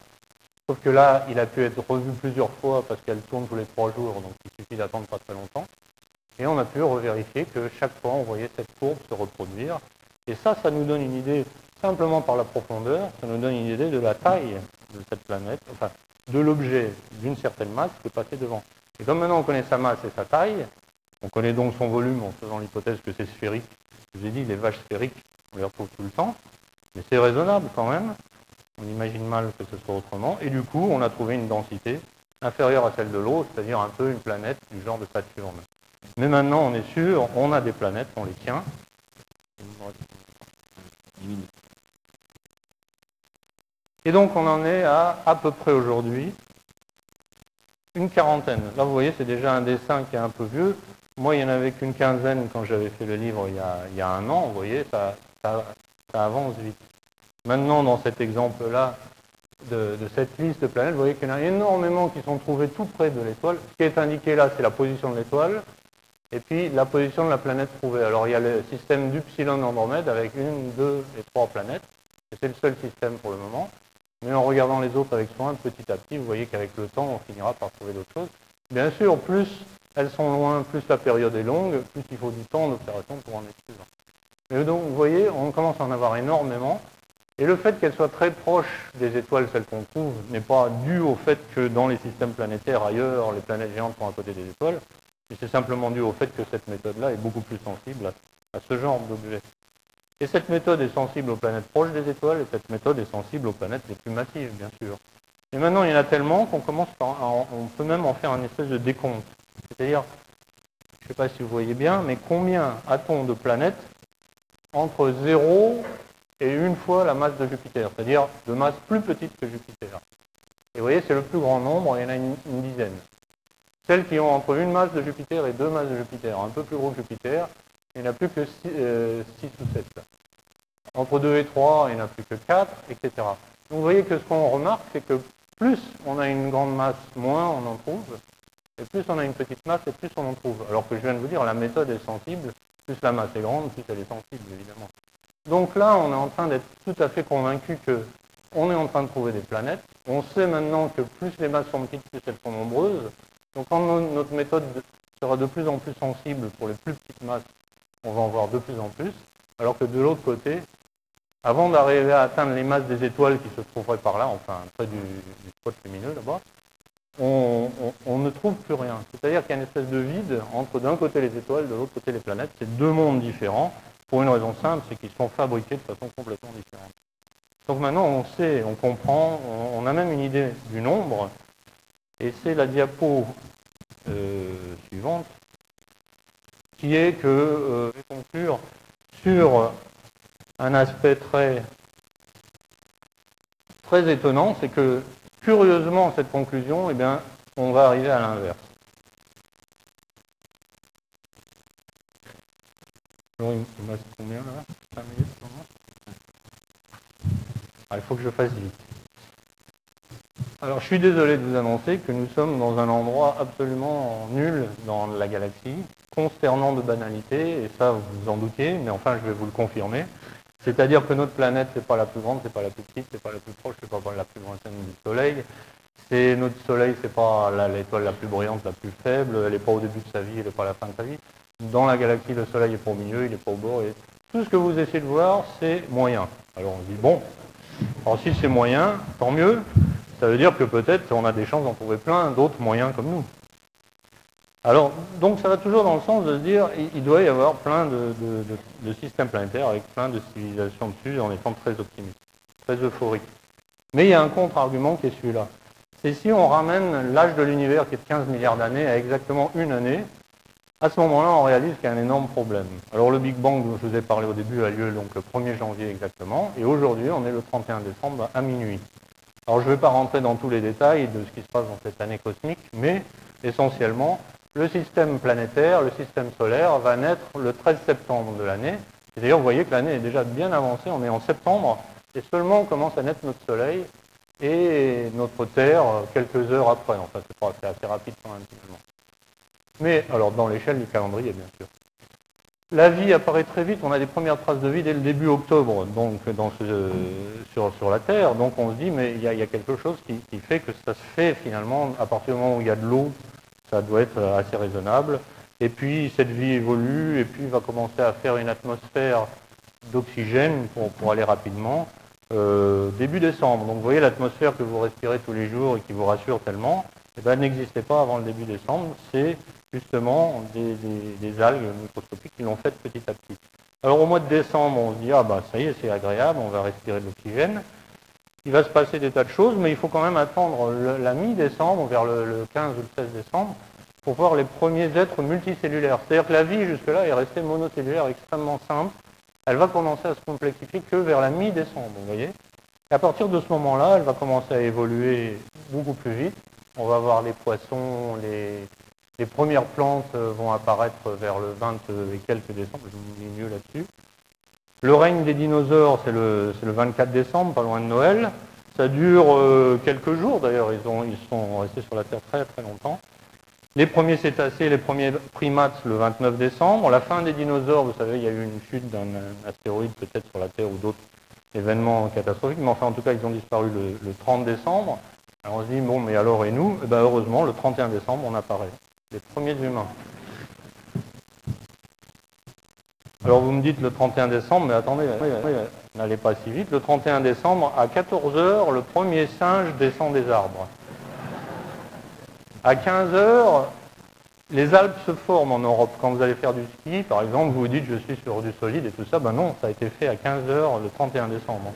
Sauf que là, il a pu être revu plusieurs fois parce qu'elle tourne tous les trois jours, donc il suffit d'attendre pas très longtemps. Et on a pu revérifier que chaque fois, on voyait cette courbe se reproduire. Et ça, ça nous donne une idée, simplement par la profondeur, ça nous donne une idée de la taille de cette planète, enfin, de l'objet d'une certaine masse qui est devant. Et comme maintenant on connaît sa masse et sa taille, on connaît donc son volume en faisant l'hypothèse que c'est sphérique. Je vous ai dit, les vaches sphériques, on les retrouve tout le temps, mais c'est raisonnable quand même. On imagine mal que ce soit autrement. Et du coup, on a trouvé une densité inférieure à celle de l'eau, c'est-à-dire un peu une planète du genre de Saturne. Mais maintenant, on est sûr, on a des planètes, on les tient. Et donc, on en est à à peu près aujourd'hui une quarantaine. Là, vous voyez, c'est déjà un dessin qui est un peu vieux. Moi, il n'y en avait qu'une quinzaine quand j'avais fait le livre il y, a, un an. Vous voyez, ça, avance vite. Maintenant, dans cet exemple-là, de, cette liste de planètes, vous voyez qu'il y en a énormément qui sont trouvées tout près de l'étoile. Ce qui est indiqué là, c'est la position de l'étoile, et puis la position de la planète trouvée. Alors il y a le système d'Upsilon Andromède avec une, deux et trois planètes. C'est le seul système pour le moment. Mais en regardant les autres avec soin, petit à petit, vous voyez qu'avec le temps, on finira par trouver d'autres choses. Bien sûr, plus elles sont loin, plus la période est longue, plus il faut du temps d'opération pour en exclure. Mais donc, vous voyez, on commence à en avoir énormément. Et le fait qu'elles soient très proches des étoiles, celles qu'on trouve, n'est pas dû au fait que dans les systèmes planétaires ailleurs, les planètes géantes sont à côté des étoiles, c'est simplement dû au fait que cette méthode-là est beaucoup plus sensible à, ce genre d'objets. Et cette méthode est sensible aux planètes proches des étoiles, et cette méthode est sensible aux planètes les plus massives, bien sûr. Et maintenant, il y en a tellement qu'on commence par, on peut même en faire un espèce de décompte. C'est-à-dire, je ne sais pas si vous voyez bien, mais combien a-t-on de planètes entre 0 et une fois la masse de Jupiter, c'est-à-dire de masse plus petite que Jupiter. Et vous voyez, c'est le plus grand nombre, il y en a une, dizaine. Celles qui ont entre une masse de Jupiter et deux masses de Jupiter, un peu plus gros que Jupiter, il n'y en a plus que 6, euh, ou 7. Entre 2 et 3, il n'y en a plus que 4, etc. Donc vous voyez que ce qu'on remarque, c'est que plus on a une grande masse, moins on en trouve, et plus on a une petite masse, et plus on en trouve. Alors que je viens de vous dire, la méthode est sensible, plus la masse est grande, plus elle est sensible, évidemment. Donc là, on est en train d'être tout à fait convaincu que on est en train de trouver des planètes. On sait maintenant que plus les masses sont petites, plus elles sont nombreuses. Donc quand notre méthode sera de plus en plus sensible pour les plus petites masses, on va en voir de plus en plus. Alors que de l'autre côté, avant d'arriver à atteindre les masses des étoiles qui se trouveraient par là, enfin près du, du spot lumineux là-bas, on, ne trouve plus rien. C'est-à-dire qu'il y a une espèce de vide entre d'un côté les étoiles, de l'autre côté les planètes. C'est deux mondes différents, pour une raison simple, c'est qu'ils sont fabriqués de façon complètement différente. Donc maintenant, on sait, on comprend, on, a même une idée du nombre, et c'est la diapo euh, suivante, qui est que, euh, je vais conclure sur un aspect très, très étonnant, c'est que curieusement, cette conclusion, eh bien, on va arriver à l'inverse. combien là? 5 minutes? Ah, Il faut que je fasse vite. Alors je suis désolé de vous annoncer que nous sommes dans un endroit absolument nul dans la galaxie, consternant de banalité, et ça vous vous en doutez, mais enfin je vais vous le confirmer. C'est-à-dire que notre planète, c'est pas la plus grande, c'est pas la plus petite, c'est pas la plus proche, c'est pas la plus lointaine du Soleil. C'est notre Soleil, c'est pas l'étoile la plus brillante, la plus faible, elle n'est pas au début de sa vie, elle n'est pas à la fin de sa vie. Dans la galaxie, le Soleil est pas au milieu, il n'est pas au bord. Et tout ce que vous essayez de voir, c'est moyen. Alors on dit bon, alors si c'est moyen, tant mieux. Ça veut dire que peut-être on a des chances d'en trouver plein d'autres moyens comme nous. Alors, donc ça va toujours dans le sens de se dire il doit y avoir plein de, systèmes planétaires avec plein de civilisations dessus en étant très optimiste, très euphorique. Mais il y a un contre-argument qui est celui-là. C'est si on ramène l'âge de l'univers qui est de 15 milliards d'années à exactement une année, à ce moment-là, on réalise qu'il y a un énorme problème. Alors le Big Bang dont je vous ai parlé au début a lieu donc le 1er janvier exactement, et aujourd'hui on est le 31 décembre à minuit. Alors je ne vais pas rentrer dans tous les détails de ce qui se passe dans cette année cosmique, mais essentiellement, le système planétaire, le système solaire, va naître le 13 septembre de l'année. Et d'ailleurs, vous voyez que l'année est déjà bien avancée, on est en septembre, et seulement commence à naître notre Soleil et notre Terre quelques heures après. Enfin, c'est assez rapide quand même finalement. Mais, alors, dans l'échelle du calendrier, bien sûr. La vie apparaît très vite, on a des premières traces de vie dès le début octobre donc, sur, la Terre. Donc on se dit, mais il y, a, quelque chose qui, fait que ça se fait finalement à partir du moment où il y a de l'eau ça doit être assez raisonnable. Et puis cette vie évolue et puis va commencer à faire une atmosphère d'oxygène pour, aller rapidement. Euh, début décembre. Donc vous voyez l'atmosphère que vous respirez tous les jours et qui vous rassure tellement, eh ben, n'existait pas avant le début décembre. C'est justement des, algues microscopiques qui l'ont fait petit à petit. Alors au mois de décembre, on se dit ah bah ça y est, c'est agréable, on va respirer de l'oxygène. Il va se passer des tas de choses, mais il faut quand même attendre la mi-décembre, vers le, 15 ou le 16 décembre, pour voir les premiers êtres multicellulaires. C'est-à-dire que la vie, jusque-là, est restée monocellulaire, extrêmement simple. Elle va commencer à se complexifier que vers la mi-décembre, vous voyez. Et à partir de ce moment-là, elle va commencer à évoluer beaucoup plus vite. On va voir les poissons, les, premières plantes vont apparaître vers le 20 et quelques décembre, je vous dis mieux là-dessus. Le règne des dinosaures, c'est le, 24 décembre, pas loin de Noël. Ça dure euh, quelques jours, d'ailleurs, ils, sont restés sur la Terre très très longtemps. Les premiers cétacés, les premiers primates, le 29 décembre. La fin des dinosaures, vous savez, il y a eu une chute d'un astéroïde peut-être sur la Terre ou d'autres événements catastrophiques, mais enfin, en tout cas, ils ont disparu le, 30 décembre. Alors on se dit, bon, mais alors et nous? Eh ben, Heureusement, le 31 décembre, on apparaît. Les premiers humains. Alors vous me dites le 31 décembre, mais attendez, n'allez pas si vite. Le 31 décembre, à 14h, le premier singe descend des arbres. À 15h, Les Alpes se forment en Europe. Quand vous allez faire du ski, par exemple, vous vous dites je suis sur du solide et tout ça. Ben non, ça a été fait à 15h le 31 décembre.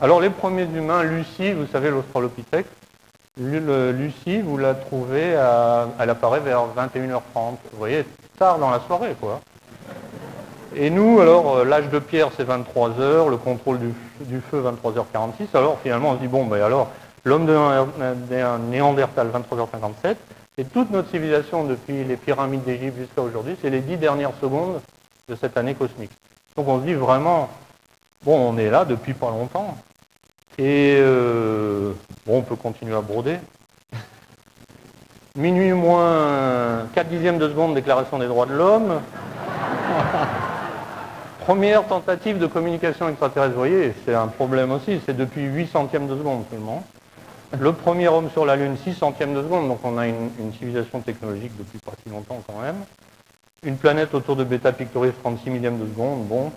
Alors les premiers humains, Lucie, vous savez l'Australopithèque, Lucie, vous la trouvez, à, elle apparaît vers 21h30. Vous voyez, tard dans la soirée, quoi. Et nous, alors, euh, l'âge de pierre, c'est 23 heures, le contrôle du, feu, 23h46. Alors, finalement, on se dit, bon, ben alors, l'homme de Néandertal, 23h57, et toute notre civilisation, depuis les pyramides d'Égypte jusqu'à aujourd'hui, c'est les dix dernières secondes de cette année cosmique. Donc, on se dit vraiment, bon, on est là depuis pas longtemps. Et, euh, bon, on peut continuer à broder. Minuit moins 4 dixièmes de seconde, déclaration des droits de l'homme. Première tentative de communication extraterrestre, vous voyez, c'est un problème aussi, c'est depuis 8 centièmes de seconde seulement. Le premier homme sur la Lune, 6 centièmes de seconde, donc on a une, civilisation technologique depuis pas si longtemps quand même. Une planète autour de Beta Pictoris, 36 millièmes de seconde, bon.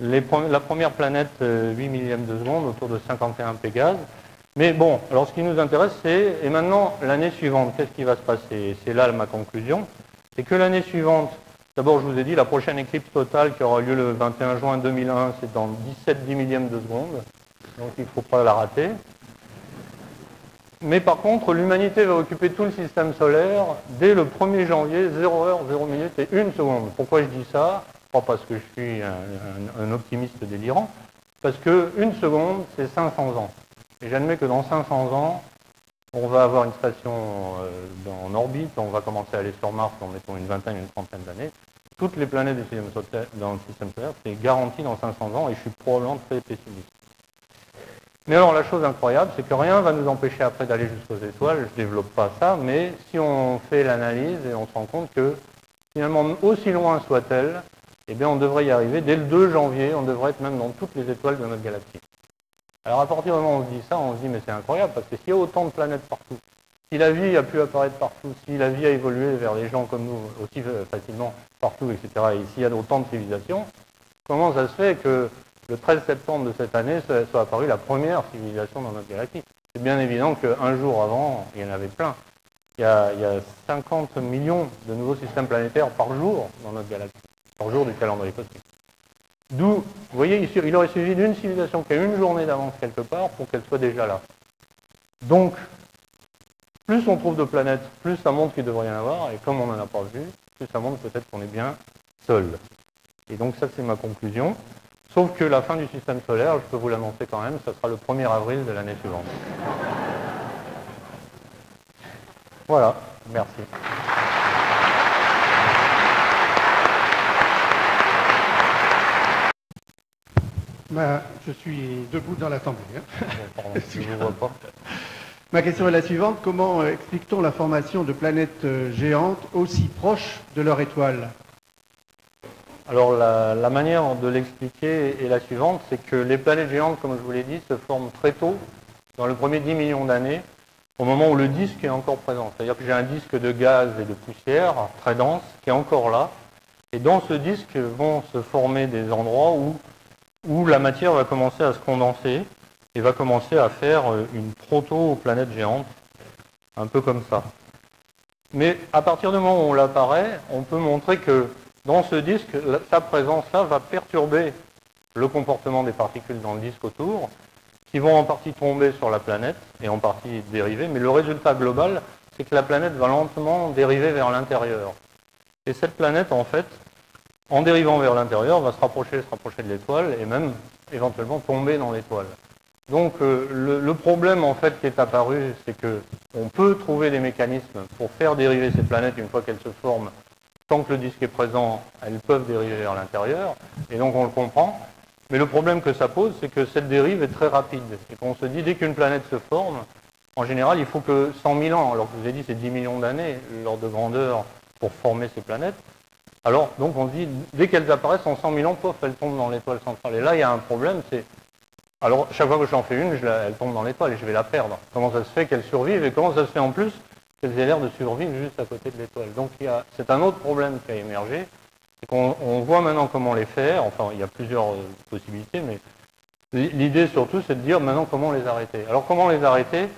la première planète, 8 euh, millièmes de seconde, autour de 51 Pégase. Mais bon, alors ce qui nous intéresse, c'est, et maintenant, l'année suivante, qu'est-ce qui va se passer? C'est là ma conclusion, c'est que l'année suivante, D'abord, je vous ai dit, la prochaine éclipse totale qui aura lieu le 21 juin 2001, c'est dans 17 10 millièmes de seconde. Donc il ne faut pas la rater. Mais par contre, l'humanité va occuper tout le système solaire dès le 1er janvier, 0 heure, 0 minute et 1 seconde. Pourquoi je dis ça? Pas parce que je suis un, optimiste délirant, parce que une seconde, c'est 500 ans. Et j'admets que dans 500 ans, on va avoir une station euh, en orbite, on va commencer à aller sur Mars en mettant une vingtaine, une trentaine d'années. Toutes les planètes du système solaire, dans le système solaire, c'est garanti dans 500 ans et je suis probablement très pessimiste. Mais alors la chose incroyable, c'est que rien ne va nous empêcher après d'aller jusqu'aux étoiles, je ne développe pas ça, mais si on fait l'analyse et on se rend compte que finalement, aussi loin soit-elle, eh bien on devrait y arriver. Dès le 2 janvier, on devrait être même dans toutes les étoiles de notre galaxie. Alors à partir du moment où on se dit ça, on se dit mais c'est incroyable parce que s'il y a autant de planètes partout, si la vie a pu apparaître partout, si la vie a évolué vers des gens comme nous aussi facilement partout, etc., et s'il y a autant de civilisations, comment ça se fait que le 13 septembre de cette année soit apparue la première civilisation dans notre galaxie? C'est bien évident qu'un jour avant, il y en avait plein. Il y, a, il y, a, 50 millions de nouveaux systèmes planétaires par jour dans notre galaxie, par jour du calendrier cosmique. D'où, vous voyez, il aurait suffi d'une civilisation qui a une journée d'avance quelque part pour qu'elle soit déjà là. Donc, plus on trouve de planètes, plus ça montre qu'il devrait y en avoir, et comme on n'en a pas vu, plus ça montre peut-être qu'on est bien seul. Et donc ça, c'est ma conclusion. Sauf que la fin du système solaire, je peux vous l'annoncer quand même, ça sera le 1er avril de l'année suivante. Voilà, merci. Je suis debout dans l'Assemblée. Hein. Ma question est la suivante. Comment euh, explique-t-on la formation de planètes euh, géantes aussi proches de leur étoile? Alors la, manière de l'expliquer est la suivante, c'est que les planètes géantes, comme je vous l'ai dit, se forment très tôt, dans le premier 10 millions d'années, au moment où le disque est encore présent. C'est-à-dire que j'ai un disque de gaz et de poussière très dense qui est encore là. Et dans ce disque vont se former des endroits où où la matière va commencer à se condenser et va commencer à faire euh, une proto-planète géante, un peu comme ça. Mais à partir du moment où on l'apparaît, on peut montrer que dans ce disque, sa présence-là va perturber le comportement des particules dans le disque autour, qui vont en partie tomber sur la planète et en partie dériver, mais le résultat global, c'est que la planète va lentement dériver vers l'intérieur. Et cette planète, en fait, en dérivant vers l'intérieur, va se rapprocher, se rapprocher de l'étoile et même éventuellement tomber dans l'étoile. Donc euh, le, problème en fait qui est apparu, c'est que on peut trouver des mécanismes pour faire dériver ces planètes une fois qu'elles se forment. Tant que le disque est présent, elles peuvent dériver vers l'intérieur, et donc on le comprend. Mais le problème que ça pose, c'est que cette dérive est très rapide, et qu'on se dit dès qu'une planète se forme, en général, il faut que 100 000 ans, alors que je vous ai dit c'est 10 millions d'années, l'ordre de grandeur pour former ces planètes, alors, donc on dit, dès qu'elles apparaissent en 100 000 ans, pof, elles tombent dans l'étoile centrale. Et là, il y a un problème, c'est... Alors, chaque fois que j'en fais une, elle tombe dans l'étoile et je vais la perdre. Comment ça se fait qu'elle survive et comment ça se fait en plus qu'elles aient l'air de survivre juste à côté de l'étoile? Donc, c'est un autre problème qui a émergé. C'est qu'on voit maintenant comment les faire. Enfin, il y a plusieurs euh, possibilités, mais l'idée surtout, c'est de dire maintenant comment les arrêter. Alors, comment les arrêter?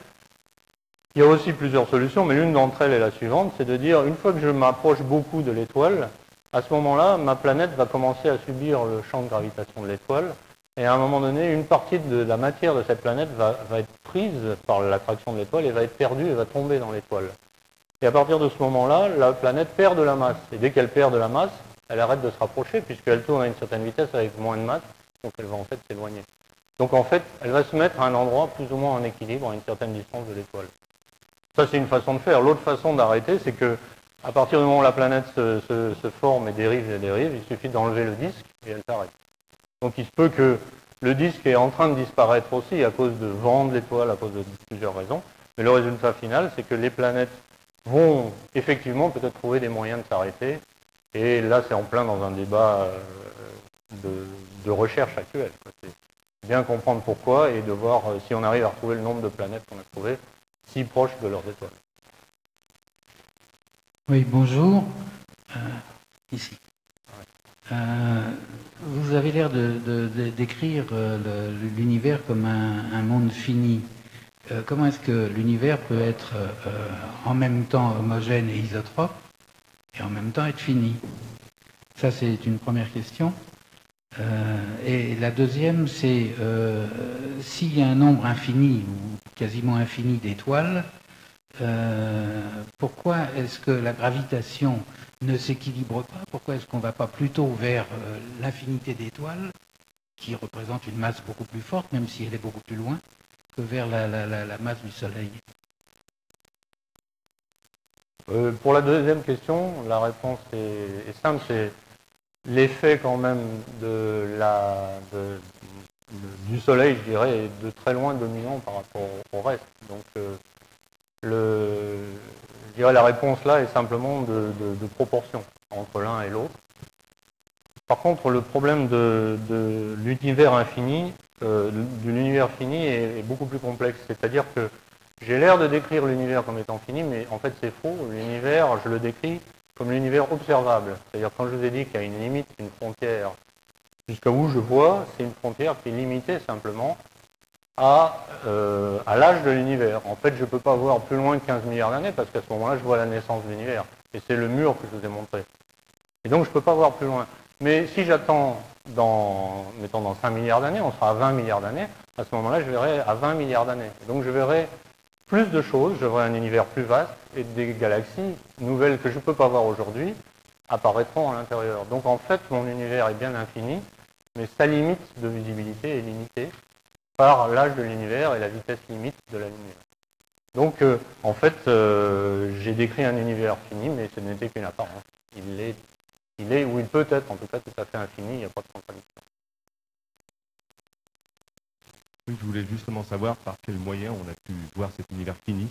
Il y a aussi plusieurs solutions, mais l'une d'entre elles est la suivante, c'est de dire, une fois que je m'approche beaucoup de l'étoile, à ce moment-là, ma planète va commencer à subir le champ de gravitation de l'étoile, et à un moment donné, une partie de la matière de cette planète va, être prise par l'attraction de l'étoile et va être perdue et va tomber dans l'étoile. Et à partir de ce moment-là, la planète perd de la masse. Et dès qu'elle perd de la masse, elle arrête de se rapprocher puisqu'elle tourne à une certaine vitesse avec moins de masse, donc elle va en fait s'éloigner. Donc en fait, elle va se mettre à un endroit plus ou moins en équilibre à une certaine distance de l'étoile. Ça, c'est une façon de faire. L'autre façon d'arrêter, c'est que à partir du moment où la planète se, se forme et dérive et dérive, il suffit d'enlever le disque et elle s'arrête. Donc il se peut que le disque est en train de disparaître aussi à cause de vent de l'étoile, à cause de plusieurs raisons. Mais le résultat final, c'est que les planètes vont effectivement peut-être trouver des moyens de s'arrêter. Et là, c'est en plein dans un débat euh, de, recherche actuelle. C'est bien comprendre pourquoi et de voir euh, si on arrive à retrouver le nombre de planètes qu'on a trouvées si proches de leurs étoiles. Oui, bonjour. Euh, ici. Vous avez l'air de, décrire euh, l'univers comme un, monde fini. Euh, comment est-ce que l'univers peut être euh, en même temps homogène et isotrope et en même temps être fini? Ça, c'est une première question. et la deuxième, c'est s'il y a un nombre infini ou quasiment infini d'étoiles, pourquoi est-ce que la gravitation ne s'équilibre pas? Pourquoi est-ce qu'on ne va pas plutôt vers euh, l'infinité d'étoiles, qui représente une masse beaucoup plus forte, même si elle est beaucoup plus loin, que vers la, masse du Soleil? Euh, Pour la deuxième question, la réponse est, simple, c'est l'effet quand même du Soleil, je dirais, est de très loin dominant par rapport au reste. Donc le, la réponse là est simplement de, proportion entre l'un et l'autre. Par contre, le problème de, l'univers infini, euh, de l'univers fini est, beaucoup plus complexe. C'est-à-dire que j'ai l'air de décrire l'univers comme étant fini, mais en fait c'est faux. L'univers, je le décris comme l'univers observable. C'est-à-dire quand je vous ai dit qu'il y a une limite, une frontière, jusqu'à où je vois, c'est une frontière qui est limitée simplement euh, à, l'âge de l'univers. En fait, je ne peux pas voir plus loin de 15 milliards d'années parce qu'à ce moment-là, je vois la naissance de l'univers. Et c'est le mur que je vous ai montré. Et donc, je ne peux pas voir plus loin. Mais si j'attends, dans, mettons, dans 5 milliards d'années, on sera à 20 milliards d'années, à ce moment-là, je verrai à 20 milliards d'années. Donc, je verrai plus de choses, je verrai un univers plus vaste et des galaxies nouvelles que je ne peux pas voir aujourd'hui apparaîtront à l'intérieur. Donc, en fait, mon univers est bien infini, mais sa limite de visibilité est limitée par l'âge de l'univers et la vitesse limite de la lumière. Donc, euh, en fait, euh, j'ai décrit un univers fini, mais ce n'était qu'une apparence. Il est, il est, ou il peut être, en tout cas, tout à fait infini, il n'y a pas de contradiction. Oui, je voulais justement savoir par quel moyen on a pu voir cet univers fini.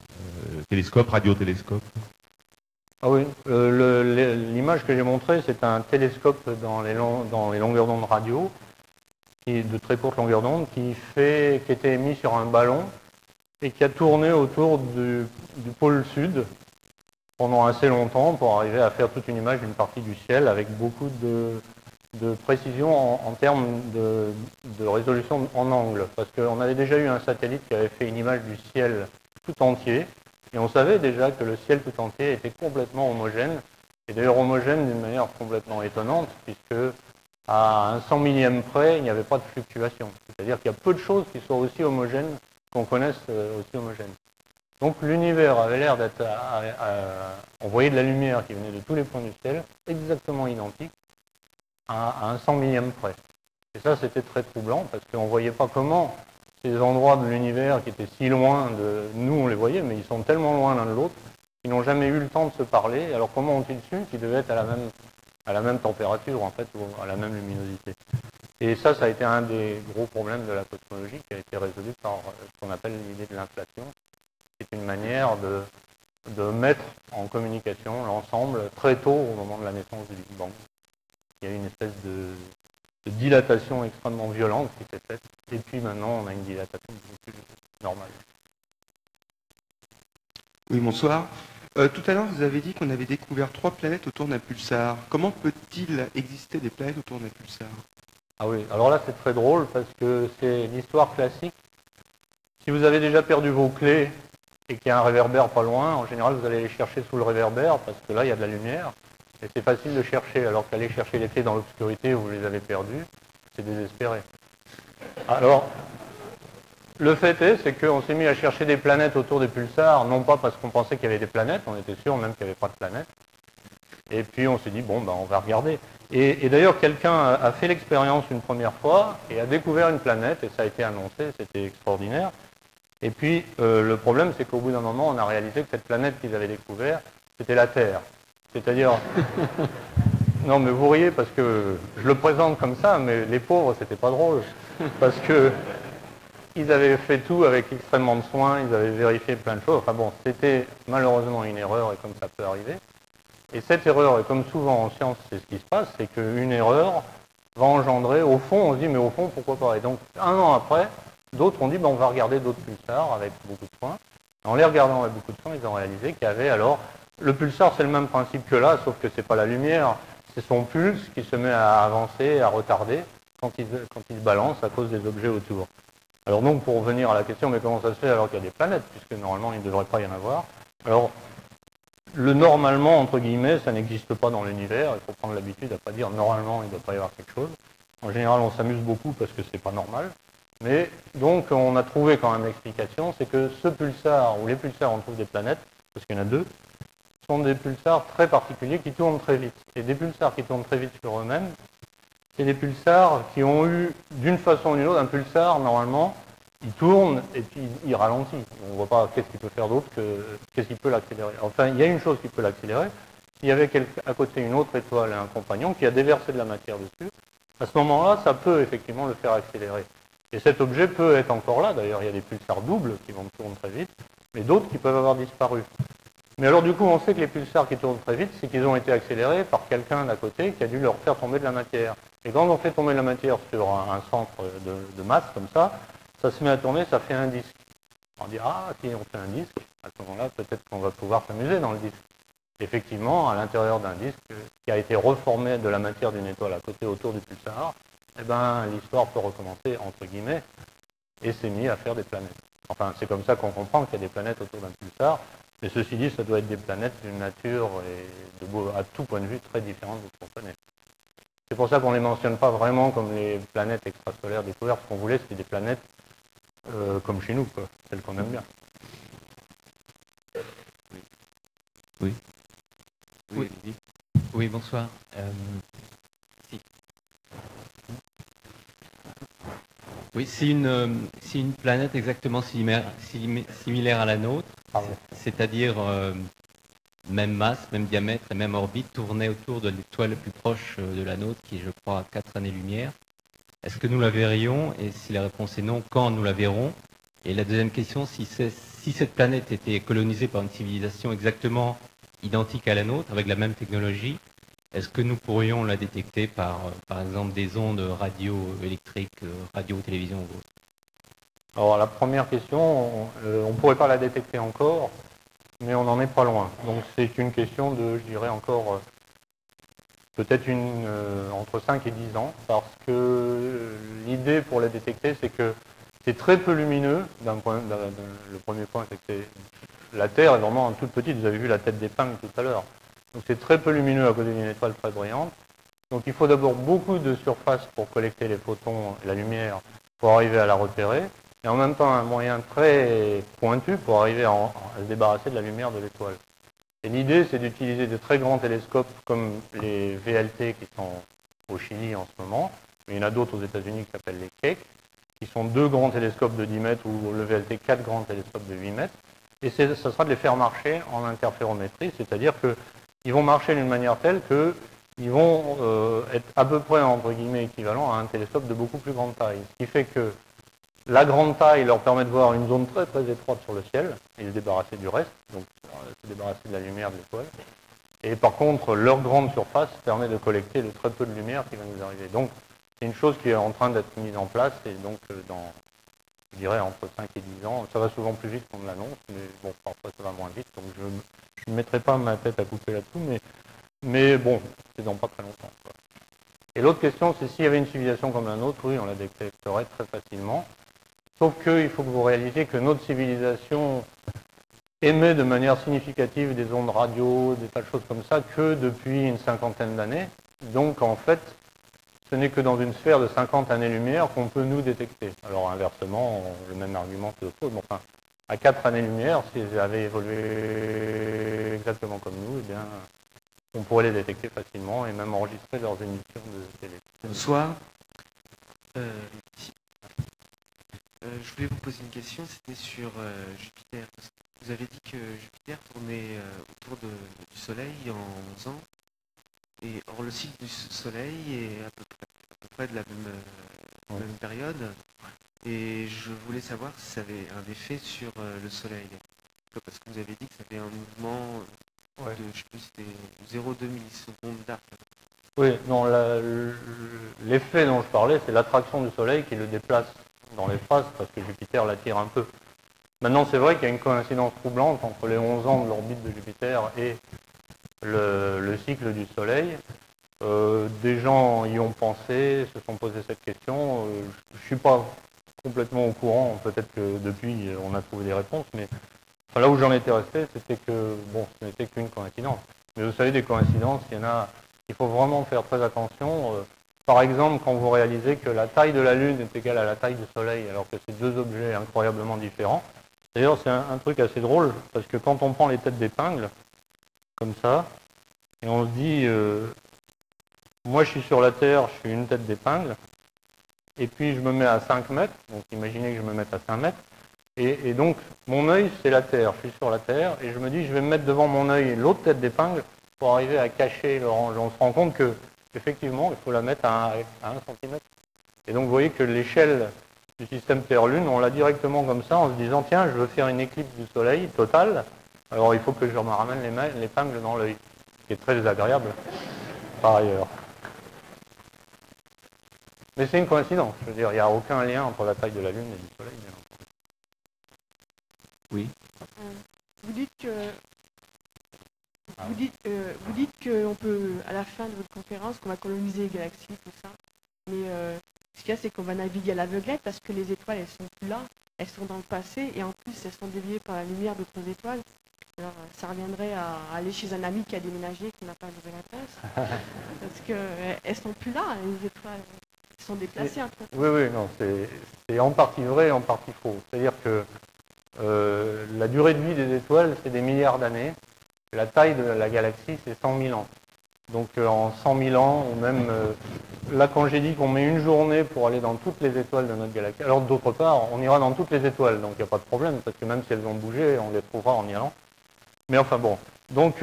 Euh, télescope, radiotélescope ah oui, l'image que j'ai montrée, c'est un télescope dans les, dans les longueurs d'onde radio de très courte longueur d'onde qui, était émis sur un ballon et qui a tourné autour du, pôle sud pendant assez longtemps pour arriver à faire toute une image d'une partie du ciel avec beaucoup de, précision en, termes de, résolution en angle. Parce qu'on avait déjà eu un satellite qui avait fait une image du ciel tout entier et on savait déjà que le ciel tout entier était complètement homogène et d'ailleurs homogène d'une manière complètement étonnante puisque à un cent millième près, il n'y avait pas de fluctuation. C'est-à-dire qu'il y a peu de choses qui soient aussi homogènes, qu'on connaisse euh, aussi homogènes. Donc l'univers avait l'air d'être, on voyait de la lumière qui venait de tous les points du ciel, exactement identique à, un cent millième près. Et ça, c'était très troublant parce qu'on ne voyait pas comment ces endroits de l'univers qui étaient si loin de nous, on les voyait, mais ils sont tellement loin l'un de l'autre qu'ils n'ont jamais eu le temps de se parler. Alors comment ont-ils su qu'ils devaient être à la même à la même température en fait, ou à la même luminosité. Et ça, ça a été un des gros problèmes de la cosmologie qui a été résolu par euh, ce qu'on appelle l'idée de l'inflation. C'est une manière de, de mettre en communication l'ensemble très tôt au moment de la naissance du Big Bang. Il y a une espèce de, dilatation extrêmement violente qui s'est faite, et puis maintenant on a une dilatation plus normale. Oui, bonsoir. Euh, tout à l'heure, vous avez dit qu'on avait découvert trois planètes autour d'un pulsar. Comment peut-il exister des planètes autour d'un pulsar? Ah oui, alors là, c'est très drôle parce que c'est l'histoire classique. Si vous avez déjà perdu vos clés et qu'il y a un réverbère pas loin, en général, vous allez les chercher sous le réverbère parce que là, il y a de la lumière. Et c'est facile de chercher, alors qu'aller chercher les clés dans l'obscurité où vous les avez perdues, c'est désespéré. Alors, le fait est, c'est qu'on s'est mis à chercher des planètes autour des pulsars, non pas parce qu'on pensait qu'il y avait des planètes, on était sûr même qu'il n'y avait pas de planètes. Et puis on s'est dit, bon, ben, on va regarder. Et, d'ailleurs, quelqu'un a fait l'expérience une première fois et a découvert une planète, et ça a été annoncé, c'était extraordinaire. Et puis, euh, le problème, c'est qu'au bout d'un moment, on a réalisé que cette planète qu'ils avaient découverte, c'était la Terre. C'est-à-dire... non, mais vous riez parce que je le présente comme ça, mais les pauvres, c'était pas drôle. Parce que ils avaient fait tout avec extrêmement de soin, ils avaient vérifié plein de choses. Enfin bon, c'était malheureusement une erreur, et comme ça peut arriver. Et cette erreur, et comme souvent en science, c'est ce qui se passe, c'est qu'une erreur va engendrer, au fond, on se dit, mais au fond, pourquoi pas? Et donc, un an après, d'autres ont dit, ben, on va regarder d'autres pulsars avec beaucoup de soin. En les regardant avec beaucoup de soin, ils ont réalisé qu'il y avait alors, le pulsar, c'est le même principe que là, sauf que c'est pas la lumière, c'est son pulse qui se met à avancer, à retarder quand il, quand il se balance à cause des objets autour. Alors donc, pour revenir à la question, mais comment ça se fait alors qu'il y a des planètes, puisque normalement, il ne devrait pas y en avoir Alors, le normalement, entre guillemets, ça n'existe pas dans l'univers. Il faut prendre l'habitude à ne pas dire normalement, il ne doit pas y avoir quelque chose. En général, on s'amuse beaucoup parce que c'est pas normal. Mais donc, on a trouvé quand même l'explication, c'est que ce pulsar, ou les pulsars, on trouve des planètes, parce qu'il y en a deux, sont des pulsars très particuliers qui tournent très vite. Et des pulsars qui tournent très vite sur eux-mêmes, c'est des pulsars qui ont eu, d'une façon ou d'une autre, un pulsar, normalement, il tourne et puis il ralentit. On ne voit pas qu'est-ce qu'il peut faire d'autre que qu'est-ce qui peut l'accélérer. Enfin, il y a une chose qui peut l'accélérer. S'il y avait à côté une autre étoile et un compagnon qui a déversé de la matière dessus, à ce moment-là, ça peut effectivement le faire accélérer. Et cet objet peut être encore là. D'ailleurs, il y a des pulsars doubles qui vont tourner très vite, mais d'autres qui peuvent avoir disparu. Mais alors du coup, on sait que les pulsars qui tournent très vite, c'est qu'ils ont été accélérés par quelqu'un d'à côté qui a dû leur faire tomber de la matière. Et quand on fait tomber de la matière sur un, centre de masse comme ça, ça se met à tourner, ça fait un disque. On dit, ah, si on fait un disque, à ce moment-là, peut-être qu'on va pouvoir s'amuser dans le disque. Effectivement, à l'intérieur d'un disque qui a été reformé de la matière d'une étoile à côté autour du pulsar, eh ben, l'histoire peut recommencer, entre guillemets, et s'est mis à faire des planètes. Enfin, c'est comme ça qu'on comprend qu'il y a des planètes autour d'un pulsar, mais ceci dit, ça doit être des planètes d'une nature et de, à tout point de vue très différente de ce qu'on connaît. C'est pour ça qu'on ne les mentionne pas vraiment comme les planètes extrasolaires découvertes. Ce qu'on voulait, c'était des planètes euh, comme chez nous, quoi, celle qu'on aime bien. Oui. Oui, oui. bonsoir. Euh, oui, une, euh, une planète exactement similaire, similaire à la nôtre, c'est-à-dire même masse, même diamètre et même orbite, tournait autour de l'étoile la plus proche de la nôtre, qui est, je crois, à 4 années-lumière. Est-ce que nous la verrions? Et si la réponse est non, quand nous la verrons? Et la deuxième question, si, si cette planète était colonisée par une civilisation exactement identique à la nôtre, avec la même technologie, est-ce que nous pourrions la détecter par, par exemple, des ondes radioélectriques, radio, télévision ou autre? Alors la première question, euh, on ne pourrait pas la détecter encore, mais on n'en est pas loin. Donc c'est une question de, je dirais encore, euh, peut-être une, euh, entre 5 et 10 ans, parce que l'idée pour la détecter, c'est que c'est très peu lumineux. Point, le premier point, c'est que la Terre est vraiment toute petite. Vous avez vu la tête d'épingle tout à l'heure. Donc c'est très peu lumineux à côté d'une étoile très brillante. Donc il faut d'abord beaucoup de surface pour collecter les photons et la lumière pour arriver à la repérer, et en même temps un moyen très pointu pour arriver à se débarrasser de la lumière de l'étoile. Et l'idée, c'est d'utiliser de très grands télescopes comme les VLT qui sont au Chili en ce moment, mais il y en a d'autres aux États-Unis qui s'appellent les Keck, qui sont deux grands télescopes de 10 mètres ou le VLT quatre grands télescopes de 8 mètres. Et ce sera de les faire marcher en interférométrie, c'est-à-dire qu'ils vont marcher d'une manière telle qu'ils vont euh, être à peu près, entre guillemets, équivalents à un télescope de beaucoup plus grande taille. Ce qui fait que la grande taille leur permet de voir une zone très très étroite sur le ciel et se débarrasser du reste, donc euh, se débarrasser de la lumière de l'étoile. Et par contre, leur grande surface permet de collecter le très peu de lumière qui va nous arriver. Donc c'est une chose qui est en train d'être mise en place et donc euh, dans, je dirais, entre 5 et 10 ans, ça va souvent plus vite qu'on l'annonce, mais bon, parfois ça va moins vite, donc je ne mettrai pas ma tête à couper là-dessous, mais bon, c'est dans pas très longtemps. Et l'autre question, c'est s'il y avait une civilisation comme la nôtre, oui, on la détecterait très facilement. Sauf qu'il faut que vous réalisiez que notre civilisation émet de manière significative des ondes radio, des tas de choses comme ça, que depuis une cinquantaine d'années. Donc en fait, ce n'est que dans une sphère de 50 années-lumière qu'on peut nous détecter. Alors inversement, le même argument se pose. Enfin, à 4 années-lumière, s'ils avaient évolué exactement comme nous, eh bien, on pourrait les détecter facilement et même enregistrer leurs émissions de télé. Bonsoir. Euh, euh, je voulais vous poser une question, c'était sur euh, Jupiter. Vous avez dit que Jupiter tournait autour du Soleil en 11 ans. Et or le cycle du Soleil est à peu près, de la même, même, période. Et je voulais savoir si ça avait un effet sur le Soleil. Parce que vous avez dit que ça avait un mouvement de, je sais plus, c'était 0,2 millisecondes d'arc. Oui, non, l'effet dont je parlais, c'est l'attraction du Soleil qui le déplace dans l'espace parce que Jupiter l'attire un peu. Maintenant, c'est vrai qu'il y a une coïncidence troublante entre les 11 ans de l'orbite de Jupiter et le, cycle du Soleil. Euh, des gens y ont pensé, se sont posé cette question. Euh, je ne suis pas complètement au courant, peut-être que depuis on a trouvé des réponses, mais là où j'en étais resté, c'était que, bon, ce n'était qu'une coïncidence. Mais vous savez, des coïncidences, il y en a, il faut vraiment faire très attention. Euh, par exemple, quand vous réalisez que la taille de la Lune est égale à la taille du Soleil, alors que c'est deux objets incroyablement différents. D'ailleurs, c'est un, truc assez drôle, parce que quand on prend les têtes d'épingle, comme ça, et on se dit, euh, moi je suis sur la Terre, je suis une tête d'épingle, et puis je me mets à 5 mètres, donc imaginez que je me mette à 5 mètres, et, donc, mon œil, c'est la Terre. Je suis sur la Terre et je me dis, je vais me mettre devant mon œil l'autre tête d'épingle pour arriver à cacher l'orange. On se rend compte que, effectivement, il faut la mettre à 1 cm. Et donc, vous voyez que l'échelle du système Terre-Lune, on l'a directement comme ça, en se disant, tiens, je veux faire une éclipse du Soleil totale. Alors, il faut que je me ramène l'épingle dans l'œil, ce qui est très désagréable, par ailleurs. Mais c'est une coïncidence. Je veux dire, il n'y a aucun lien entre la taille de la Lune et du Soleil. Oui. Vous dites que vous dites, euh, vous dites qu'on peut, à la fin de votre conférence, qu'on va coloniser les galaxies, tout ça. Mais euh, ce qu'il y a, c'est qu'on va naviguer à l'aveuglette parce que les étoiles, elles sont plus là, elles sont dans le passé et en plus, elles sont déviées par la lumière d'autres étoiles. Alors, ça reviendrait à aller chez un ami qui a déménagé, qui n'a pas levé la place. parce qu'elles ne sont plus là, les étoiles. Elles sont déplacées un peu. Oui, oui, non, c'est en partie vrai, en partie faux. C'est-à-dire que euh, la durée de vie des étoiles, c'est des milliards d'années. La taille de la galaxie, c'est 100 000 ans. Donc euh, en 100 000 ans, ou même euh, là quand j'ai dit qu'on met une journée pour aller dans toutes les étoiles de notre galaxie, alors d'autre part, on ira dans toutes les étoiles, donc il n'y a pas de problème, parce que même si elles ont bougé, on les trouvera en y allant. Mais enfin bon, donc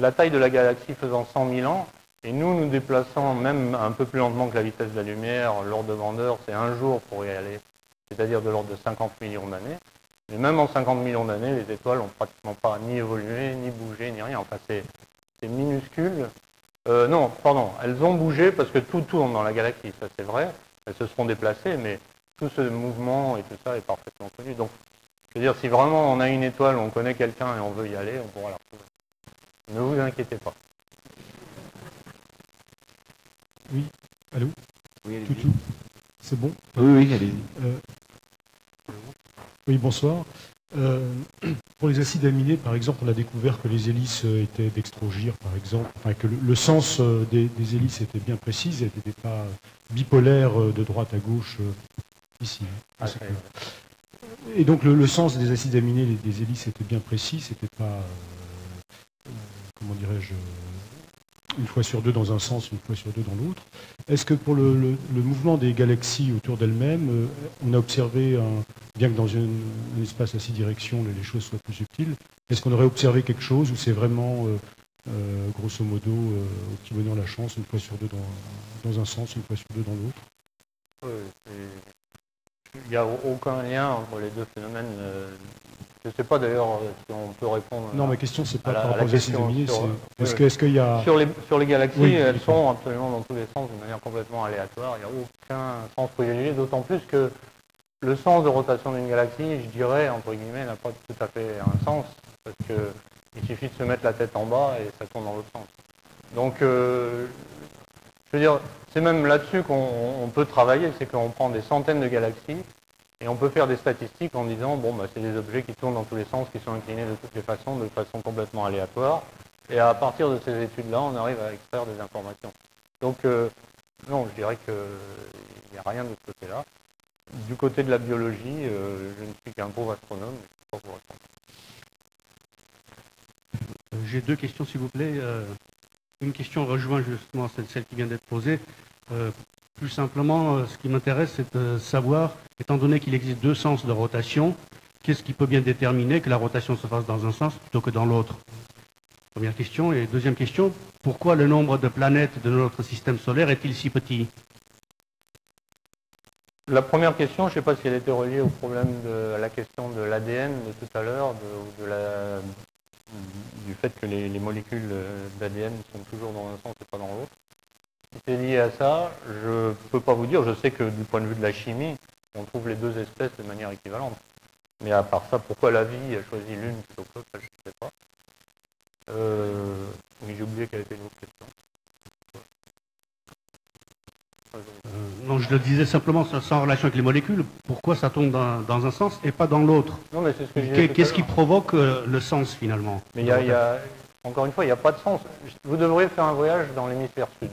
la taille de la galaxie faisant 100 000 ans, et nous nous déplaçons même un peu plus lentement que la vitesse de la lumière, l'ordre de grandeur, c'est un jour pour y aller, c'est-à-dire de l'ordre de 50 millions d'années. Mais même en 50 millions d'années, les étoiles n'ont pratiquement pas ni évolué, ni bougé, ni rien. Enfin, c'est minuscule. Euh, non, pardon, elles ont bougé parce que tout tourne dans la galaxie, ça c'est vrai. Elles se seront déplacées, mais tout ce mouvement et tout ça est parfaitement connu. Donc, je veux dire, si vraiment on a une étoile, on connaît quelqu'un et on veut y aller, on pourra la retrouver. Ne vous inquiétez pas. Oui, allô Oui, allez C'est bon Oui, oui, allez-y. Euh, oui, bonsoir. Euh, pour les acides aminés, par exemple, on a découvert que les hélices euh, étaient dextrogires, par exemple, enfin, que le, sens des, hélices était bien précis, elles n'étaient pas bipolaires de droite à gauche ici. Hein. Et donc le, sens des acides aminés des hélices était bien précis, c'était pas, comment dirais-je, une fois sur deux dans un sens, une fois sur deux dans l'autre. Est-ce que pour le, mouvement des galaxies autour d'elles-mêmes, euh, on a observé, bien que dans un espace à six directions, les choses soient plus subtiles, est-ce qu'on aurait observé quelque chose ou c'est vraiment, euh, euh, grosso modo, au petit bonheur la chance, une fois sur deux dans, dans un sens, une fois sur deux dans l'autre? Il n'y a aucun lien entre les deux phénomènes je ne sais pas d'ailleurs euh, si on peut répondre. Non, ma question, c'est pas par rapport aux acides Est-ce qu'il y a. Sur les, sur les galaxies, elles sont absolument dans tous les sens, de manière complètement aléatoire. Il n'y a aucun sens privilégié, d'autant plus que le sens de rotation d'une galaxie, je dirais, entre guillemets, n'a pas tout à fait un sens, parce qu'il suffit de se mettre la tête en bas et ça tourne dans l'autre sens. Donc, euh, je veux dire, c'est même là-dessus qu'on peut travailler, c'est qu'on prend des centaines de galaxies Et on peut faire des statistiques en disant, bon, bah, c'est des objets qui tournent dans tous les sens, qui sont inclinés de toutes les façons, de façon complètement aléatoire. Et à partir de ces études-là, on arrive à extraire des informations. Donc, euh, non, je dirais qu'il n'y a rien de ce côté-là. Du côté de la biologie, euh, je ne suis qu'un pauvre astronome, je. Euh, j'ai deux questions, s'il vous plaît. une question rejoint justement celle, qui vient d'être posée. Plus simplement, ce qui m'intéresse, c'est de savoir, étant donné qu'il existe deux sens de rotation, qu'est-ce qui peut bien déterminer que la rotation se fasse dans un sens plutôt que dans l'autre? Première question. Et deuxième question, pourquoi le nombre de planètes de notre système solaire est-il si petit? La première question, je ne sais pas si elle était reliée au problème de la question de l'ADN de tout à l'heure, du fait que les, molécules d'ADN sont toujours dans un sens et pas dans l'autre. Si c'est lié à ça, je ne peux pas vous dire. Je sais que du point de vue de la chimie, on trouve les deux espèces de manière équivalente. Mais à part ça, pourquoi la vie a choisi l'une plutôt que l'autre, je ne sais pas. Euh, oui, j'ai oublié quelle était votre question. Euh, non, je le disais simplement sans relation avec les molécules, pourquoi ça tombe dans, un sens et pas dans l'autre Qu'est-ce qui provoque euh, le sens finalement Mais il y, a, encore une fois, il n'y a pas de sens. Vous devriez faire un voyage dans l'hémisphère sud.